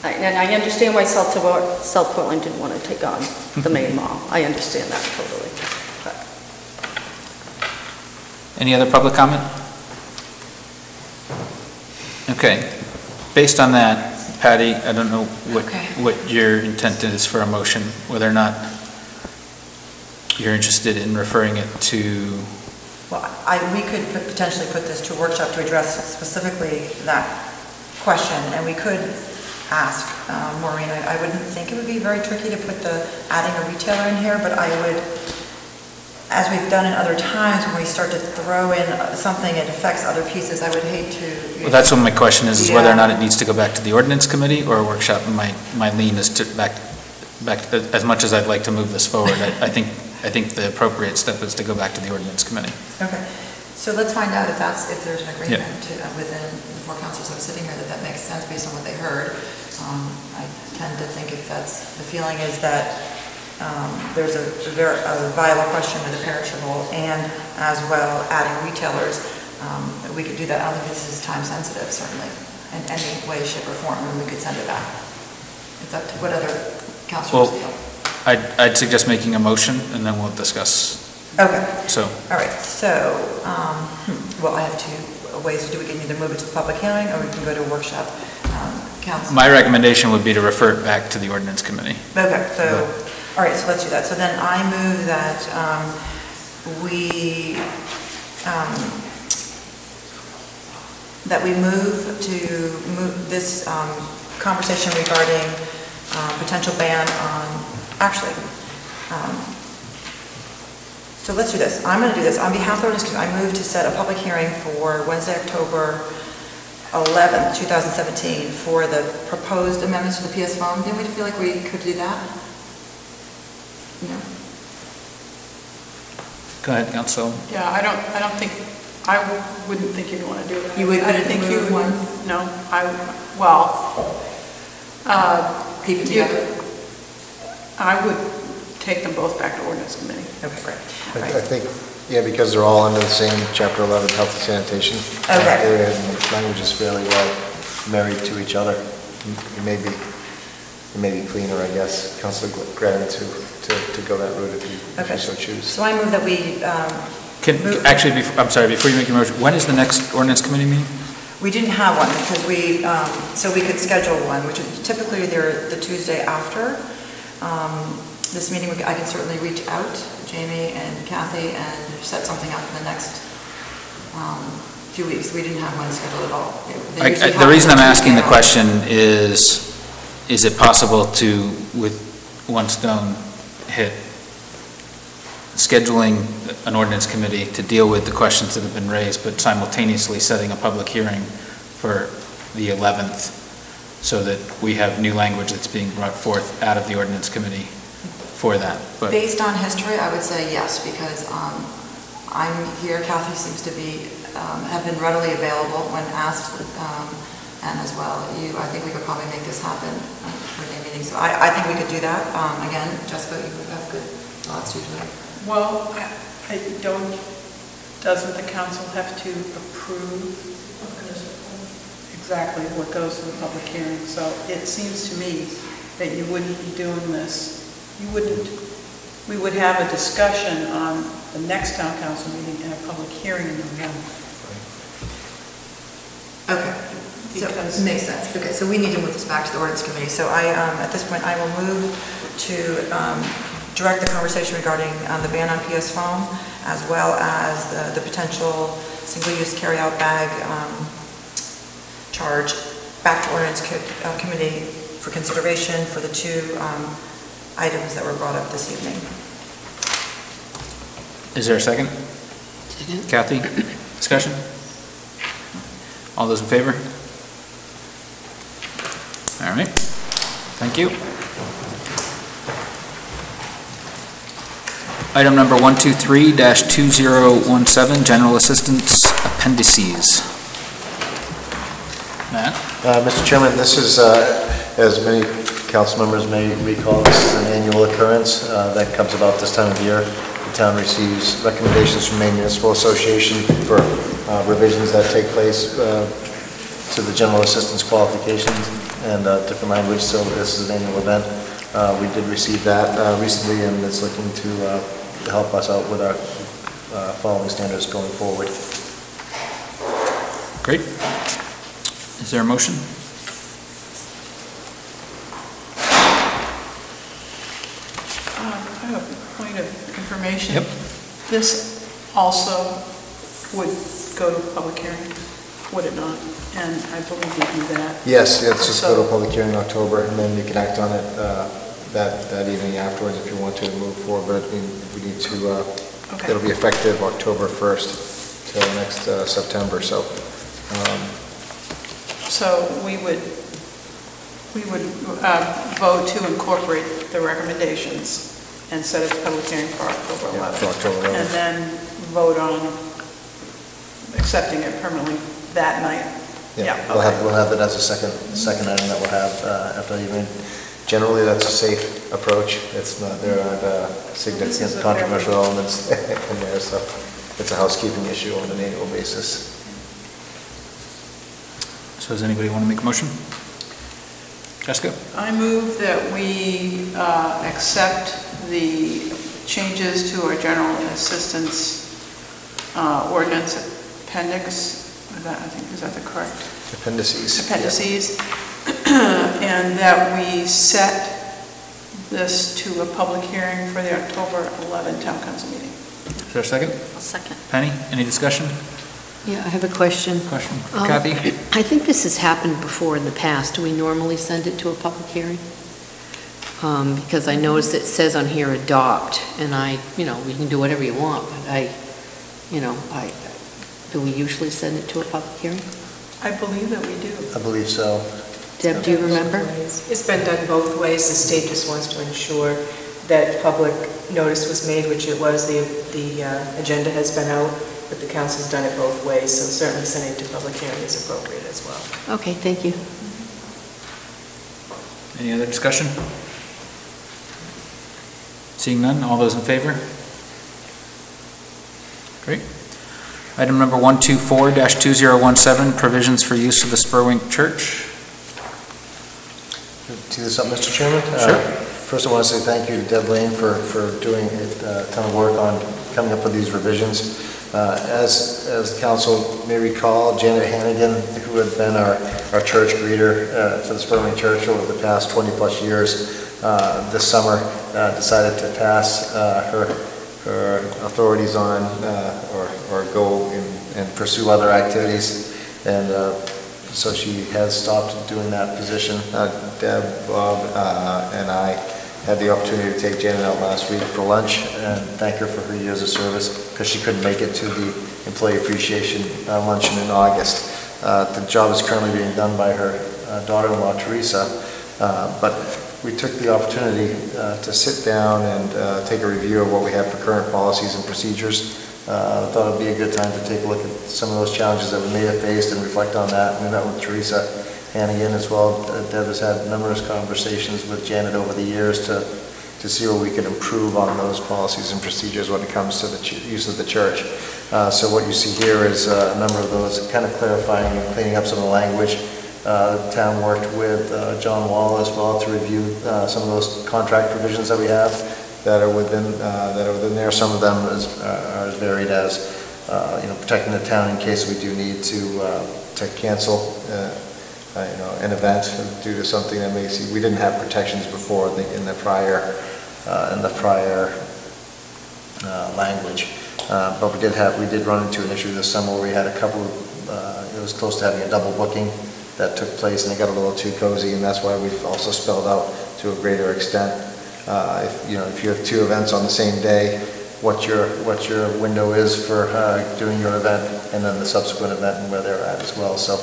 I- and I understand why South, Tor- South Portland didn't want to take on the Maine mall, I understand that totally. But
Any other public comment? Okay, based on that, Patty, I don't know what,
Okay.
what your intent is for a motion, whether or not you're interested in referring it to,
Well, I, we could pot- potentially put this to a workshop to address specifically that question, and we could ask uh, Maureen, I I wouldn't think it would be very tricky to put the, adding a retailer in here, but I would, as we've done in other times, when we start to throw in something that affects other pieces, I would hate to.
well, that's what my question is, is whether or not it needs to go back to the ordinance committee or a workshop. My, my lean is to back, back, as much as I'd like to move this forward, I, I think, I think the appropriate step is to go back to the ordinance committee.
Okay, so let's find out if that's, if there's an agreement to- uh, within the four councils that are sitting here that that makes sense based on what they heard. Um, I tend to think if that's, the feeling is that um, there's a ver- a viable question with the perishable and as well adding retailers, um, we could do that. I don't think this is time sensitive certainly in any way, shape or form, and we could send it back. It's up to what other councilors
Well-
feel.
I'd, I'd suggest making a motion and then we'll discuss,
Okay.
so.
All right, so, um, hmm, well, I have two ways to do it. We can either move it to the public hearing, or we can go to a workshop. Um, Council,
My recommendation would be to refer it back to the ordinance committee.
okay, so, all right, so let's do that. So then I move that um, we, um, that we move to move this um, conversation regarding um, potential ban on, actually, um, so let's do this. I'm going to do this. On behalf of the committee, I move to set a public hearing for Wednesday, October 11th, 2017, for the proposed amendments to the PS foam. Didn't we feel like we could do that? No?
Go ahead, Council.
Yeah, I don't, I don't think, I wouldn't think you'd want to do that.
You would-
I
wouldn't
think you
move
would-
one?
No, I, well, uh,
Keep it
you-
together?
I would take them both back to ordinance committee.
Okay, great. All
I I
right.
think, yeah, because they're all under the same Chapter 11 Health and Sanitation.
Okay.
area, And the language is fairly well married to each other. It may be, it may be cleaner, I guess, Councilor Grennon, to, to to go that route if you if
Okay.
you so choose.
So I move that we, um,
Can,
Move-
actually, bef- I'm sorry, before you make your motion, when is the next ordinance committee meeting?
we didn't have one because we, um, so we could schedule one, which is typically they're the Tuesday after. Um, This meeting, we- I can certainly reach out, Jamie and Kathy, and set something up in the next um, few weeks. We didn't have one scheduled at all. They
I-
usually
I- The reason I'm
one
asking the
Tuesday.
question is, is it possible to, with one stone hit, scheduling an ordinance committee to deal with the questions that have been raised, but simultaneously setting a public hearing for the 11th, so that we have new language that's being brought forth out of the ordinance committee for that. But
Based on history, I would say yes, because um, I'm here, Kathy seems to be, um, have been readily available when asked, um, and as well, you, I think we could probably make this happen uh, for the meeting. So I, I think we could do that. Um, Again, Jessica, you have good thoughts usually.
Well, I I don't, doesn't the council have to approve exactly what goes to the public hearing? So it seems to me that you wouldn't be doing this, you wouldn't, we would have a discussion on the next town council meeting and a public hearing in November.
Okay, so,
Because-
makes sense. Okay, so we need to move this back to the ordinance committee. So I, um, at this point, I will move to um, direct the conversation regarding um, the ban on PS foam, as well as the- the potential single-use carry-out bag um, charge back to ordinance co- uh, committee for consideration for the two um, items that were brought up this evening.
is there a second?
Second.
Kathy, discussion? All those in favor? All right, thank you. Item number 123-2017, general assistance appendices. Matt?
Uh, Mr. Chairman, this is, uh, as many council members may recall, this is an annual occurrence uh, that comes about this time of year. The town receives recommendations from Maine Municipal Association for uh, revisions that take place uh, to the general assistance qualifications and uh, different language, so this is an annual event. Uh, We did receive that uh, recently, and it's looking to uh, help us out with our uh, following standards going forward.
Great. Is there a motion?
Um, I have a point of information.
Yep.
This also would go to public hearing, would it not? And I believe we do that.
Yes, it's just go to a public hearing in October, and then you can act on it uh, that, that evening afterwards if you want to move forward, but we we need to, uh,
Okay.
it'll be effective October 1st till next uh, September, so. um,
So we would, we would uh, vote to incorporate the recommendations and set a public hearing for October
Yeah,
11th.
for October 11th.
And then vote on accepting it permanently that night.
Yeah, we'll have, we'll have that as a second, second item that we'll have uh, after the evening. Generally, that's a safe approach. It's not, there aren't uh, significant controversial elements in there, so it's a housekeeping issue on an annual basis.
So does anybody want to make a motion? Jessica?
I move that we uh, accept the changes to our general assistance uh, ordinance appendix, is that, I think, is that the correct?
Appendices. yeah.
appendices, and that we set this to a public hearing for the October 11 town council meeting.
Is there a second?
I'll second.
Penny, any discussion?
Yeah, I have a question.
Question?
Um,
Kathy?
I think this has happened before in the past. Do we normally send it to a public hearing? Um, Because I noticed it says on here adopt, and I, you know, we can do whatever you want, but I, you know, I, do we usually send it to a public hearing?
I believe that we do.
I believe so.
Deb, do you remember?
It's been done both ways. The state just wants to ensure that public notice was made, which it was. The, the uh, agenda has been out, but the council's done it both ways, so certainly sending it to public hearing is appropriate as well.
Okay, thank you.
Any other discussion? Seeing none, all those in favor? Great. Item number 124-2017, provisions for use of the Spurwink Church.
Do this up, Mr. Chairman?
Sure.
Uh, First, I want to say thank you to Deb Lane for, for doing a ton of work on coming up with these revisions. Uh, As, as the council may recall, Janet Hannigan, who had been our, our church greeter uh, for the Spurwink Church over the past 20-plus years, uh, this summer uh, decided to pass uh, her, her authorities on uh, or, or go and and pursue other activities. And uh, so she has stopped doing that position. Uh, Deb, Bob, uh, and I had the opportunity to take Janet out last week for lunch and thank her for her years of service because she couldn't make it to the employee appreciation uh, luncheon in August. Uh, The job is currently being done by her uh, daughter-in-law Teresa, Uh, but we took the opportunity uh, to sit down and uh, take a review of what we have for current policies and procedures. Uh, I thought it'd be a good time to take a look at some of those challenges that we may have faced and reflect on that. We met with Teresa Hannigan as well. Uh, Deb has had numerous conversations with Janet over the years to, to see where we can improve on those policies and procedures when it comes to the use of the church. Uh, So what you see here is uh, a number of those, kind of clarifying and cleaning up some of the language. Uh, The Town worked with uh, John Wall as well to review uh, some of those contract provisions that we have that are within, that are within there. Some of them is- are as varied as, you know, protecting the town in case we do need to, to cancel, uh, you know, an event due to something that may see, we didn't have protections before I think, in the prior, uh, in the prior uh, language. But we did have, we did run into an issue this summer where we had a couple, of, it was close to having a double booking that took place and it got a little too cozy and that's why we've also spelled out to a greater extent. uh, If, you know, if you have two events on the same day, what your, what your window is for uh, doing your event and then the subsequent event and where they're at as well. So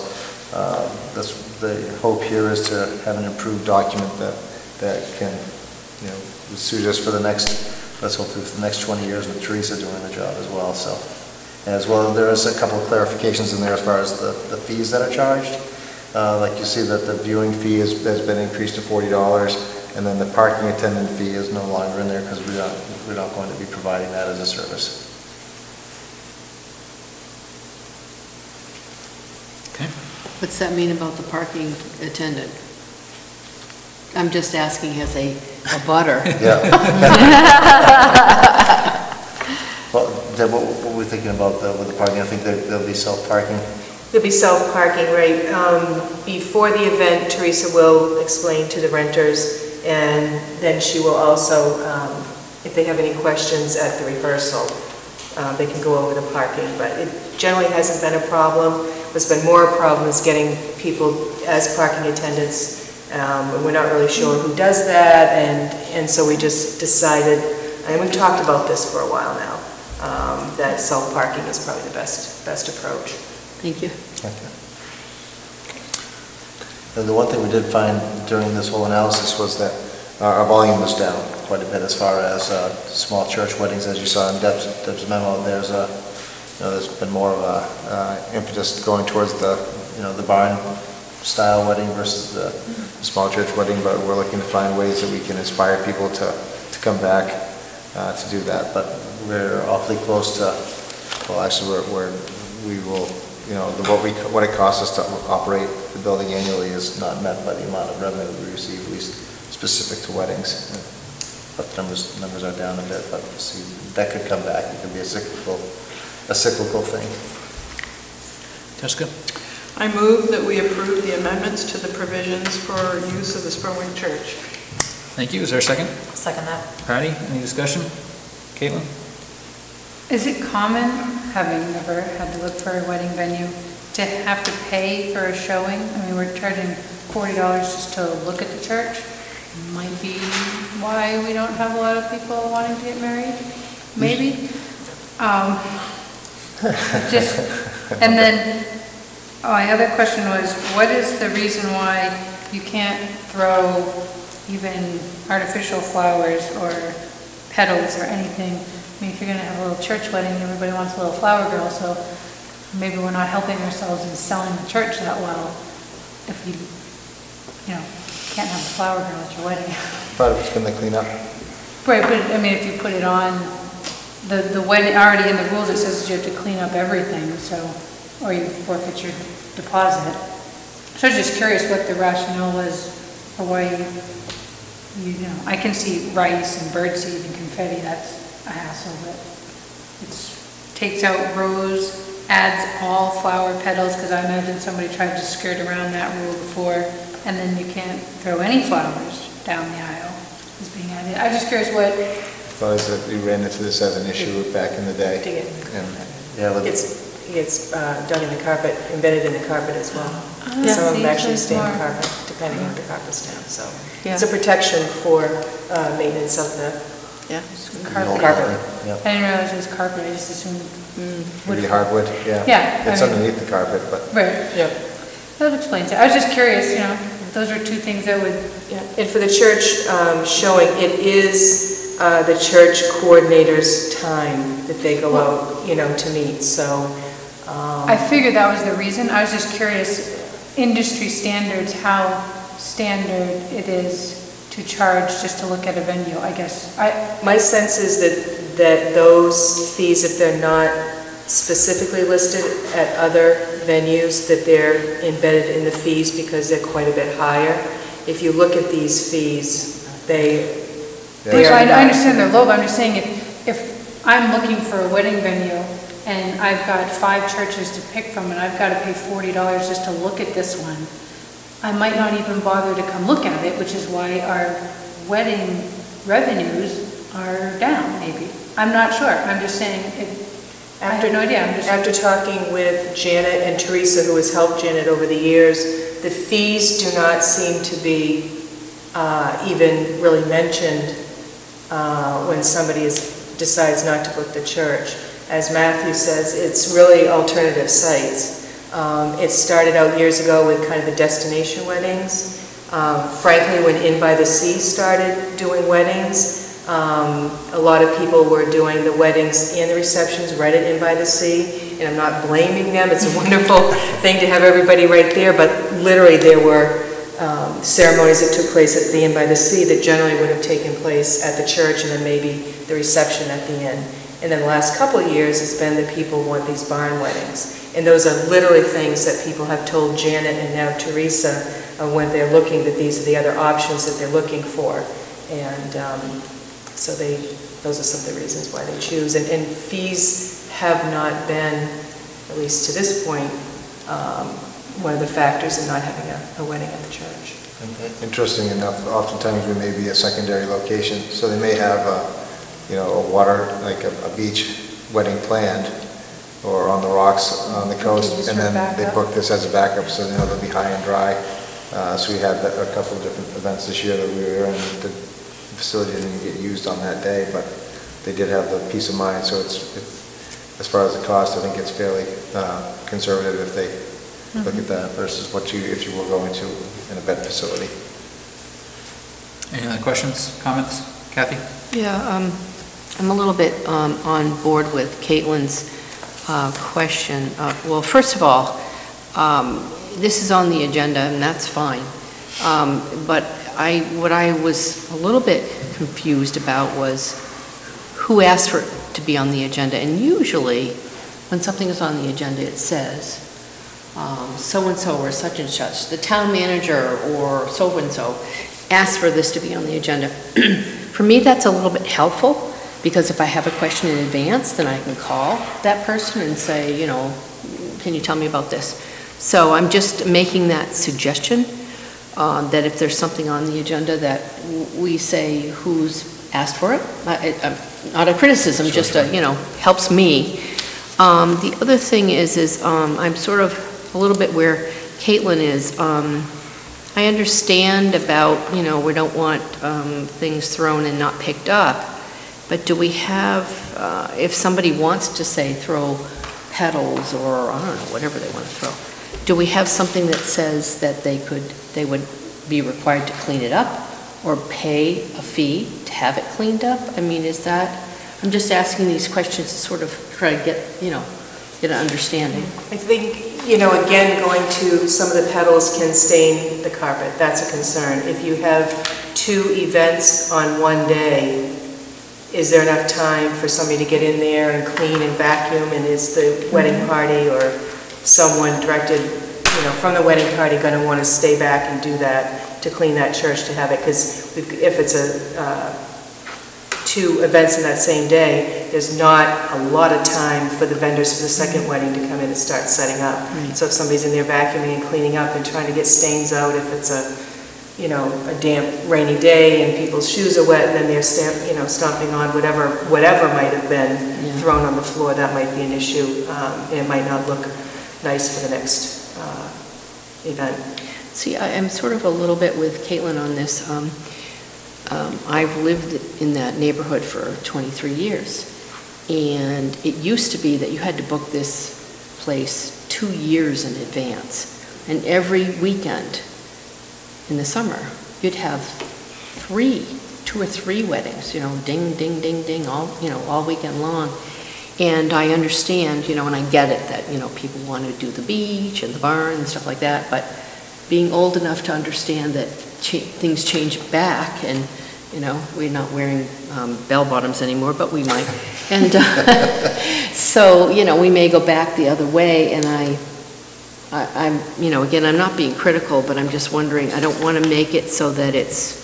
uh, that's, the hope here is to have an improved document that, that can, you know, suit us for the next, let's hope for the next 20 years with Teresa doing the job as well, so. As well, there is a couple of clarifications in there as far as the, the fees that are charged. Uh, Like you see that the viewing fee has, has been increased to $40, and then the parking attendant fee is no longer in there because we're not, we're not going to be providing that as a service.
Okay.
What's that mean about the parking attendant? I'm just asking as a, a butter.
Yeah. Well, Deb, what what were we thinking about the- with the parking? I think there- there'll be self-parking.
There'll be self-parking, right? Um, Before the event, Teresa will explain to the renters, and then she will also, um, if they have any questions at the rehearsal, uh, they can go over the parking, but it generally hasn't been a problem. What's been more a problem is getting people as parking attendants, um, and we're not really sure who does that, and, and so we just decided, and we've talked about this for a while now, um, that self-parking is probably the best, best approach.
Thank you.
And the one thing we did find during this whole analysis was that our our volume was down quite a bit as far as uh, small church weddings, as you saw in Deb's Deb's memo. There's a, you know, there's been more of a uh, impetus going towards the, you know, the barn-style wedding versus the small church wedding, but we're looking to find ways that we can inspire people to, to come back uh, to do that. But we're awfully close to, well, actually, we're, we're, we will, you know, the- what we, what it costs us to operate the building annually is not met by the amount of revenue we receive, at least specific to weddings. But the numbers, numbers are down a bit, but we'll see, that could come back, it could be a cyclical, a cyclical thing.
Jessica?
I move that we approve the amendments to the provisions for use of the Spurwink Church.
Thank you. Is there a second?
Second that.
Patty, any discussion? Caitlin?
Is it common, having never had to look for a wedding venue, to have to pay for a showing? I mean, we're charging $40 just to look at the church. Might be why we don't have a lot of people wanting to get married, maybe. Um, Just, and then, oh, my other question was, what is the reason why you can't throw even artificial flowers or petals or anything? I mean, if you're gonna have a little church wedding, everybody wants a little flower girl, so maybe we're not helping ourselves in selling the church that well if you, you know, can't have a flower girl at your wedding.
Of it's been the cleanup.
Right, but I mean, if you put it on, the, the wedding, already in the rules, it says you have to clean up everything, so, or you forfeit your deposit. So I was just curious what the rationale was for why you, you know, I can see rice and birdseed and confetti, that's a hassle, but it's, takes out rows, adds all flower petals, because I imagine somebody tried to skirt around that rule before, and then you can't throw any flowers down the aisle is being added. I'm just curious what,
Thought that we ran into this as an issue back in the day.
To get-
And, yeah,
It
look-
gets, it gets uh, done in the carpet, embedded in the carpet as well.
Yeah,
Some of
see,
them actually
so
stay in the
smart.
carpet, depending on the carpet's down, so.
Yeah.
It's a protection for uh, maintenance of the,
Yeah.
Carpet.
Carpet. Yeah,
I didn't realize it was carpet, I just assumed. wood.
maybe hardwood, yeah.
Yeah, I
It's
mean-
underneath the carpet, but
Right,
Yeah.
that explains it. I was just curious, you know, those are two things that would,
Yeah, and for the church um, showing, it is uh, the church coordinator's time that they go out, you know, to meet, so. um,
I figured that was the reason. I was just curious, industry standards, how standard it is to charge just to look at a venue, I guess. I,
My sense is that, that those fees, if they're not specifically listed at other venues, that they're embedded in the fees because they're quite a bit higher. If you look at these fees, they,
Yeah.
Which
are
I, I understand they're low, but I'm just saying if, if I'm looking for a wedding venue and I've got five churches to pick from and I've got to pay forty dollars just to look at this one, I might not even bother to come look at it, which is why our wedding revenues are down, maybe. I'm not sure, I'm just saying, it- I have no idea, I'm just.
After talking with Janet and Teresa, who has helped Janet over the years, the fees do not seem to be uh, even really mentioned uh, when somebody is, decides not to book the church. As Matthew says, it's really alternative sites. Um, It started out years ago with kind of the destination weddings. Um, Frankly, when Inn by the Sea started doing weddings, um, a lot of people were doing the weddings and the receptions right at Inn by the Sea, and I'm not blaming them, it's a wonderful thing to have everybody right there, but literally there were um, ceremonies that took place at the Inn by the Sea that generally would have taken place at the church and then maybe the reception at the inn. And then the last couple of years, it's been that people want these barn weddings. And those are literally things that people have told Janet and now Teresa uh, when they're looking, that these are the other options that they're looking for. And um, so they, those are some of the reasons why they choose. And and fees have not been, at least to this point, um, one of the factors in not having a a wedding at the church.
Interesting enough, oftentimes we may be a secondary location, so they may have a, you know, a water, like a, a beach wedding planned, or on the rocks on the coast, and then they
backup.
book this as a backup, so they know they'll be high and dry. Uh, so we had a a couple of different events this year that we were in, the facility didn't get used on that day, but they did have the peace of mind, so it's, it- as far as the cost, I think it's fairly uh, conservative if they look at that versus what you, if you were going to an event facility.
Any other questions, comments? Kathy?
Yeah, um, I'm a little bit um, on board with Caitlin's uh, question. Uh, Well, first of all, um, this is on the agenda, and that's fine. Um, But I, what I was a little bit confused about was who asked for it to be on the agenda? And usually, when something is on the agenda, it says, um, so-and-so or such and such, the town manager or so-and-so asked for this to be on the agenda. For me, that's a little bit helpful, because if I have a question in advance, then I can call that person and say, you know, can you tell me about this? So I'm just making that suggestion, um, that if there's something on the agenda, that w- we say who's asked for it. Uh, uh, Not a criticism, just a, you know, helps me. Um, The other thing is, is um, I'm sort of a little bit where Caitlin is. Um, I understand about, you know, we don't want um, things thrown and not picked up, but do we have, uh, if somebody wants to, say, throw petals or, I don't know, whatever they want to throw, do we have something that says that they could, they would be required to clean it up or pay a fee to have it cleaned up? I mean, is that, I'm just asking these questions to sort of try to get, you know, get an understanding.
I think, you know, again, going to, some of the petals can stain the carpet, that's a concern. If you have two events on one day, is there enough time for somebody to get in there and clean and vacuum? And is the wedding party or someone directed, you know, from the wedding party going to want to stay back and do that, to clean that church, to have it? Because if it's a, uh, two events in that same day, there's not a lot of time for the vendors for the second wedding to come in and start setting up. So if somebody's in there vacuuming and cleaning up and trying to get stains out, if it's a, you know, a damp rainy day and people's shoes are wet and then they're stamp, you know, stomping on whatever, whatever might have been thrown on the floor, that might be an issue. Um, and It might not look nice for the next uh, event.
See, I am sort of a little bit with Caitlin on this. Um, um, I've lived in that neighborhood for 23 years. And it used to be that you had to book this place two years in advance. And every weekend in the summer, you'd have three, two or three weddings, you know, ding, ding, ding, ding, all, you know, all weekend long. And I understand, you know, and I get it, that, you know, people want to do the beach and the barn and stuff like that, but being old enough to understand that things change back, and, you know, we're not wearing um, bell-bottoms anymore, but we might. And uh, so, you know, we may go back the other way, and I, I- I'm, you know, again, I'm not being critical, but I'm just wondering, I don't want to make it so that it's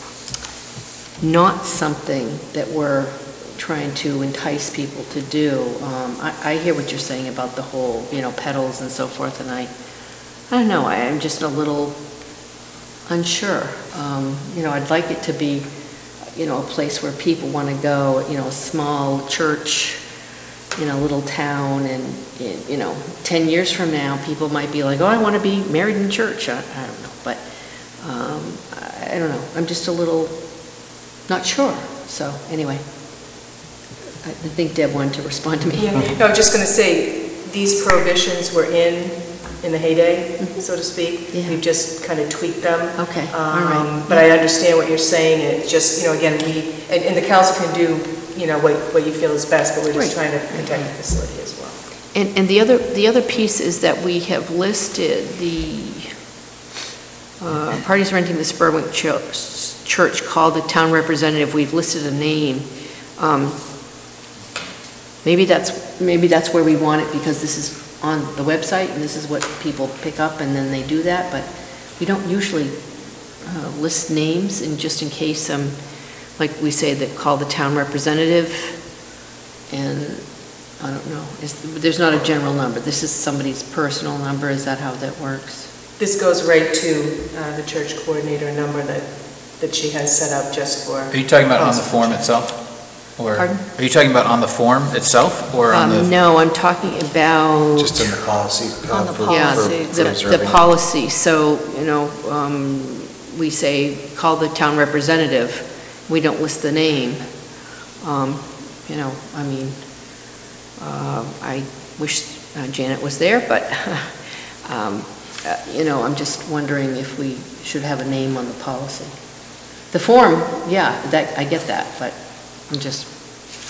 not something that we're trying to entice people to do. Um, I, I hear what you're saying about the whole, you know, petals and so forth, and I, I don't know, I am just a little unsure. Um, You know, I'd like it to be, you know, a place where people want to go, you know, a small church, in a little town, and, you know, 10 years from now, people might be like, oh, I want to be married in church, I, I don't know, but, um, I I don't know, I'm just a little not sure, so, anyway. I think Deb wanted to respond to me.
Yeah, no, I'm just going to say, these prohibitions were in, in the heyday, so to speak.
Yeah.
We've just kind of tweaked them.
Okay, all right.
Um, But I understand what you're saying, and it just, you know, again, we, and, and the council can do, you know, what, what you feel is best, but we're just trying to protect the facility as well.
And, and the other, the other piece is that we have listed the uh, parties renting the Spurwink Cho- Church called the town representative, we've listed a name. Um, Maybe that's, maybe that's where we want it, because this is on the website, and this is what people pick up, and then they do that, but we don't usually uh, list names, and just in case, um, like we say, that call the town representative, and I don't know, is, there's not a general number, this is somebody's personal number, is that how that works?
This goes right to uh, the church coordinator number that, that she has set up just for.
Are you talking about on the form itself? Or,
Pardon?
are you talking about on the form itself, or on
Um,
the?
No, I'm talking about...
Just in the policy. uh,
On the
for-
Yeah,
for-
policy.
for
the, the
observing.
policy, so, you know, um, we say, call the town representative, we don't list the name. Um, You know, I mean, uh, I wish uh, Janet was there, but, um, uh, you know, I'm just wondering if we should have a name on the policy. The form, yeah, that, I get that, but I'm just,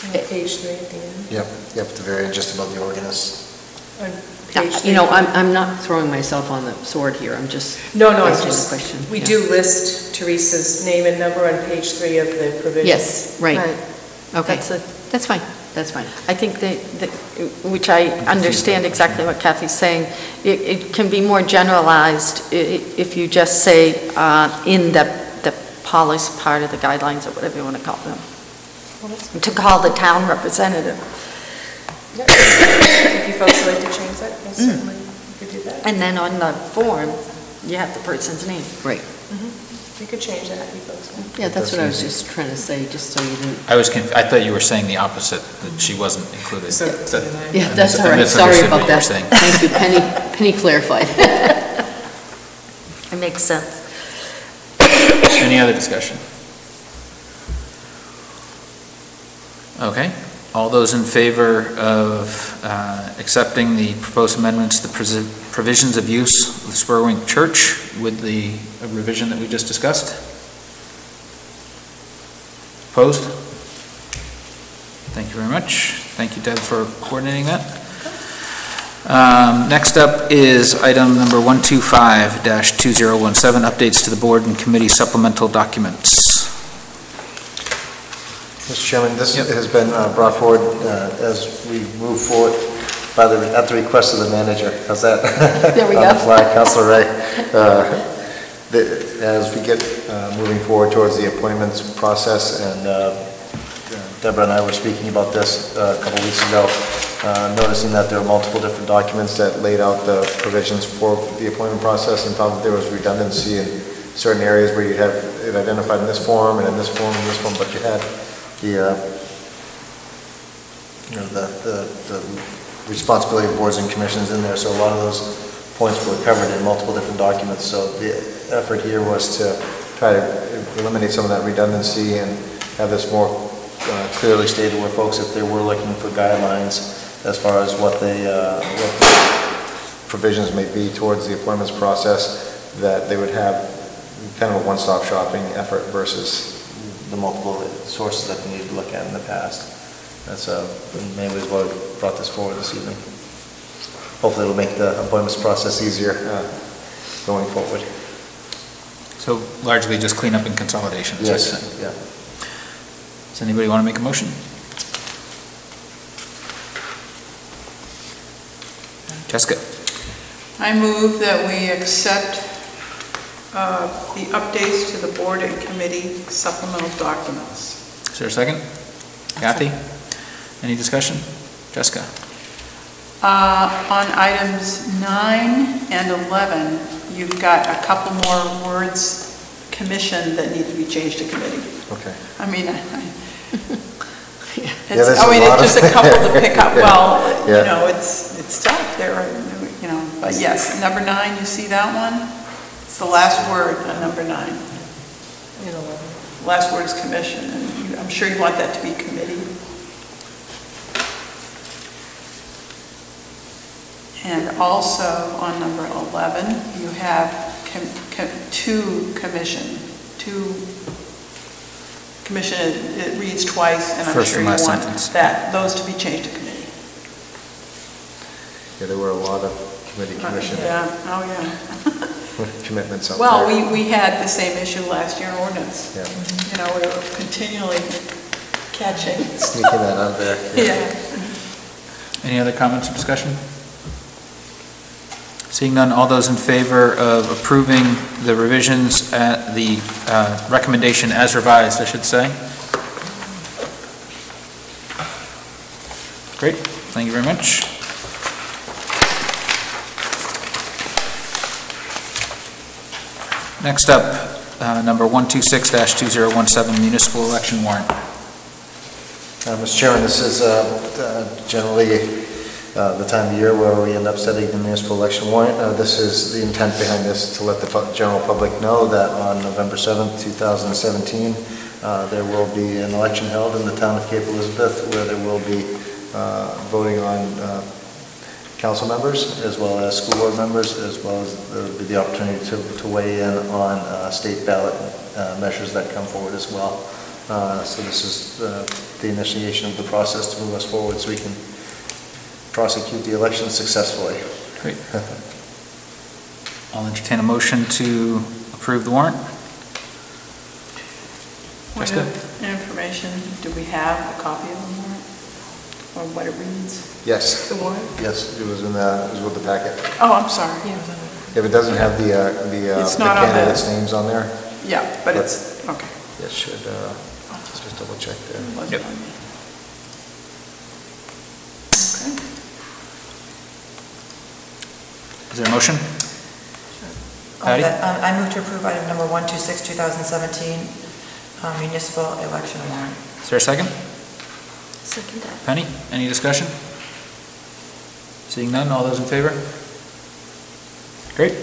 On Page three at the end.
Yep, yep, at the very end, just about the organist.
On page
you know. I'm, I'm not throwing myself on the sword here, I'm just
No, no, it's
asking the
just,
question.
we
yeah.
do list Teresa's name and number on page three of the provision.
Yes, right, okay,
That's it.
that's fine, that's fine.
I think that, that- which I understand exactly what Kathy's saying, it, it can be more generalized i- i- if you just say uh, in the, the policy part of the guidelines or whatever you want to call them, to call the town representative.
If you folks would like to change that, then
Mm.
certainly you could do that.
And then on the form, you have the person's name.
Right,
You could change that if you folks want.
yeah, that's what I was just trying to say, just so you didn't,
I was, conf- I thought you were saying the opposite, that she wasn't included.
So-
Is that-
yeah, that's
mis-
all
I
right, sorry
misunderstood
about
what you were
that.
saying.
Thank you, Penny, Penny clarified.
It makes sense.
Any other discussion? Okay, all those in favor of uh, accepting the proposed amendments, to the provisions of use of the Spurwink Church with the revision that we just discussed? Opposed? Thank you very much. Thank you, Deb, for coordinating that. Um, Next up is item number 125-2017, updates to the board and committee supplemental documents.
Mr. Chairman, this
Yep.
has been uh, brought forward uh, as we move forward by the, at the request of the manager. How's that?
There we
On
go.
fly, Councilor Ray. Uh, the- As we get uh, moving forward towards the appointments process, and uh, Deborah and I were speaking about this uh, a couple weeks ago, uh, noticing that there are multiple different documents that laid out the provisions for the appointment process, and found that there was redundancy in certain areas where you have it identified in this form, and in this form, and this form, but you had the, uh, you know, the, the the responsibility of boards and commissions in there, so a lot of those points were covered in multiple different documents, so the effort here was to try to eliminate some of that redundancy and have this more uh, clearly stated where folks, if they were looking for guidelines as far as what they, uh, what the provisions may be towards the appointments process, that they would have kind of a one-stop shopping effort versus the multiple sources that we need to look at in the past. That's uh, in many ways why we brought this forward this evening. Hopefully it'll make the appointments process easier uh, going forward.
So largely just cleanup and consolidation. is what you're saying.
yeah.
Does anybody want to make a motion? Jessica?
I move that we accept uh, the updates to the board and committee supplemental documents.
Is there a second? Kathy? Any discussion? Jessica?
Uh, On items nine and 11, you've got a couple more words, commission, that need to be changed to committee.
Okay.
I mean, I- I-
Yeah, there's
it's, I
a
mean, it's just a couple to pick up. Well, you know, it's, it's tough there, you know, but yes, number nine, you see that one? It's the last word on number nine.
In 11.
Last word is commission, and you- I'm sure you want that to be committee. And also, on number 11, you have com- com- two commission, two commission, it it reads twice, and I'm
First
sure
and
you want
sentence.
that, those to be changed to committee.
Yeah, there were a lot of committee commission
Yeah, oh, yeah.
commitments out there.
Well, we, we had the same issue last year in ordinance.
Yeah.
You know, we were continually catching.
Sneaking that out there.
Yeah.
Any other comments or discussion? Seeing none, all those in favor of approving the revisions at the uh, recommendation as revised, I should say? Great, thank you very much. Next up, uh, number 126-2017 municipal election warrant.
Uh, Mr. Chairman, this is uh, uh, generally uh, the time of year where we end up setting the municipal election warrant. Uh, This is, the intent behind this, to let the general public know that on November 7th, 2017, uh, there will be an election held in the town of Cape Elizabeth where there will be voting on council members as well as school board members, as well as there'll be the opportunity to to weigh in on uh, state ballot uh, measures that come forward as well. Uh, So this is uh, the initiation of the process to move us forward so we can prosecute the election successfully.
Great. I'll entertain a motion to approve the warrant.
Point
Jessica?
of information, do we have a copy of the warrant? Or what it reads?
Yes,
The warrant?
yes, it was in the, it was with the packet.
Oh, I'm sorry.
If it doesn't have the, uh, the uh,
It's
the
not on the-
candidates' names on there,
Yeah, but it's, okay.
it should, uh, just double check there.
It wasn't
Yep.
on me. Okay.
Is there a motion?
Um,
Patty?
um, I move to approve item number 126, 2017, uh, municipal election warrant.
Is there a second?
Second that.
Penny, any discussion? Seeing none, all those in favor? Great.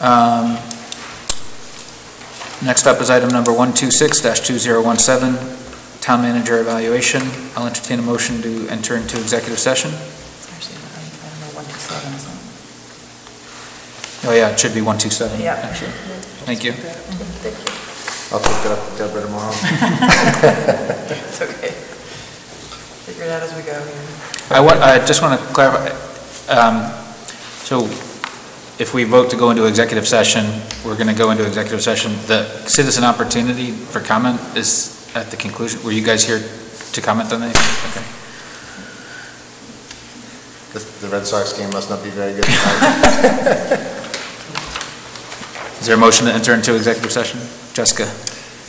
Um, Next up is item number 126-2017, Town Manager Evaluation. I'll entertain a motion to enter into executive session.
It's actually item number 127, isn't?
Oh, yeah, it should be 127,
Yeah.
actually. Thank you.
I'll take that up with Deborah tomorrow.
It's okay. Figure it out as we go here.
I want, I just want to clarify, um, so if we vote to go into executive session, we're going to go into executive session. The citizen opportunity for comment is at the conclusion. Were you guys here to comment on anything? Okay.
The the Red Sox game must not be very good.
Is there a motion to enter into executive session? Jessica?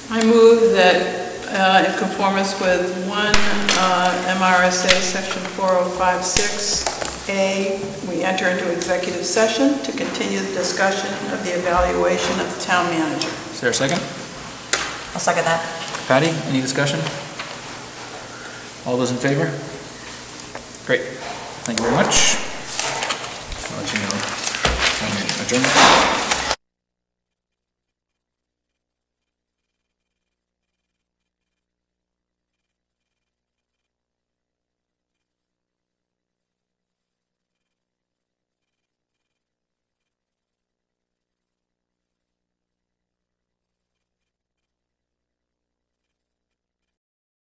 I move that uh, in conformance with 1 uh, MRSA Section 4056A, we enter into executive session to continue the discussion of the evaluation of the town manager.
Is there a second?
I'll second that.
Patty, any discussion? All those in favor? Great. Thank you very much. I'll let you know. when we Adjourn.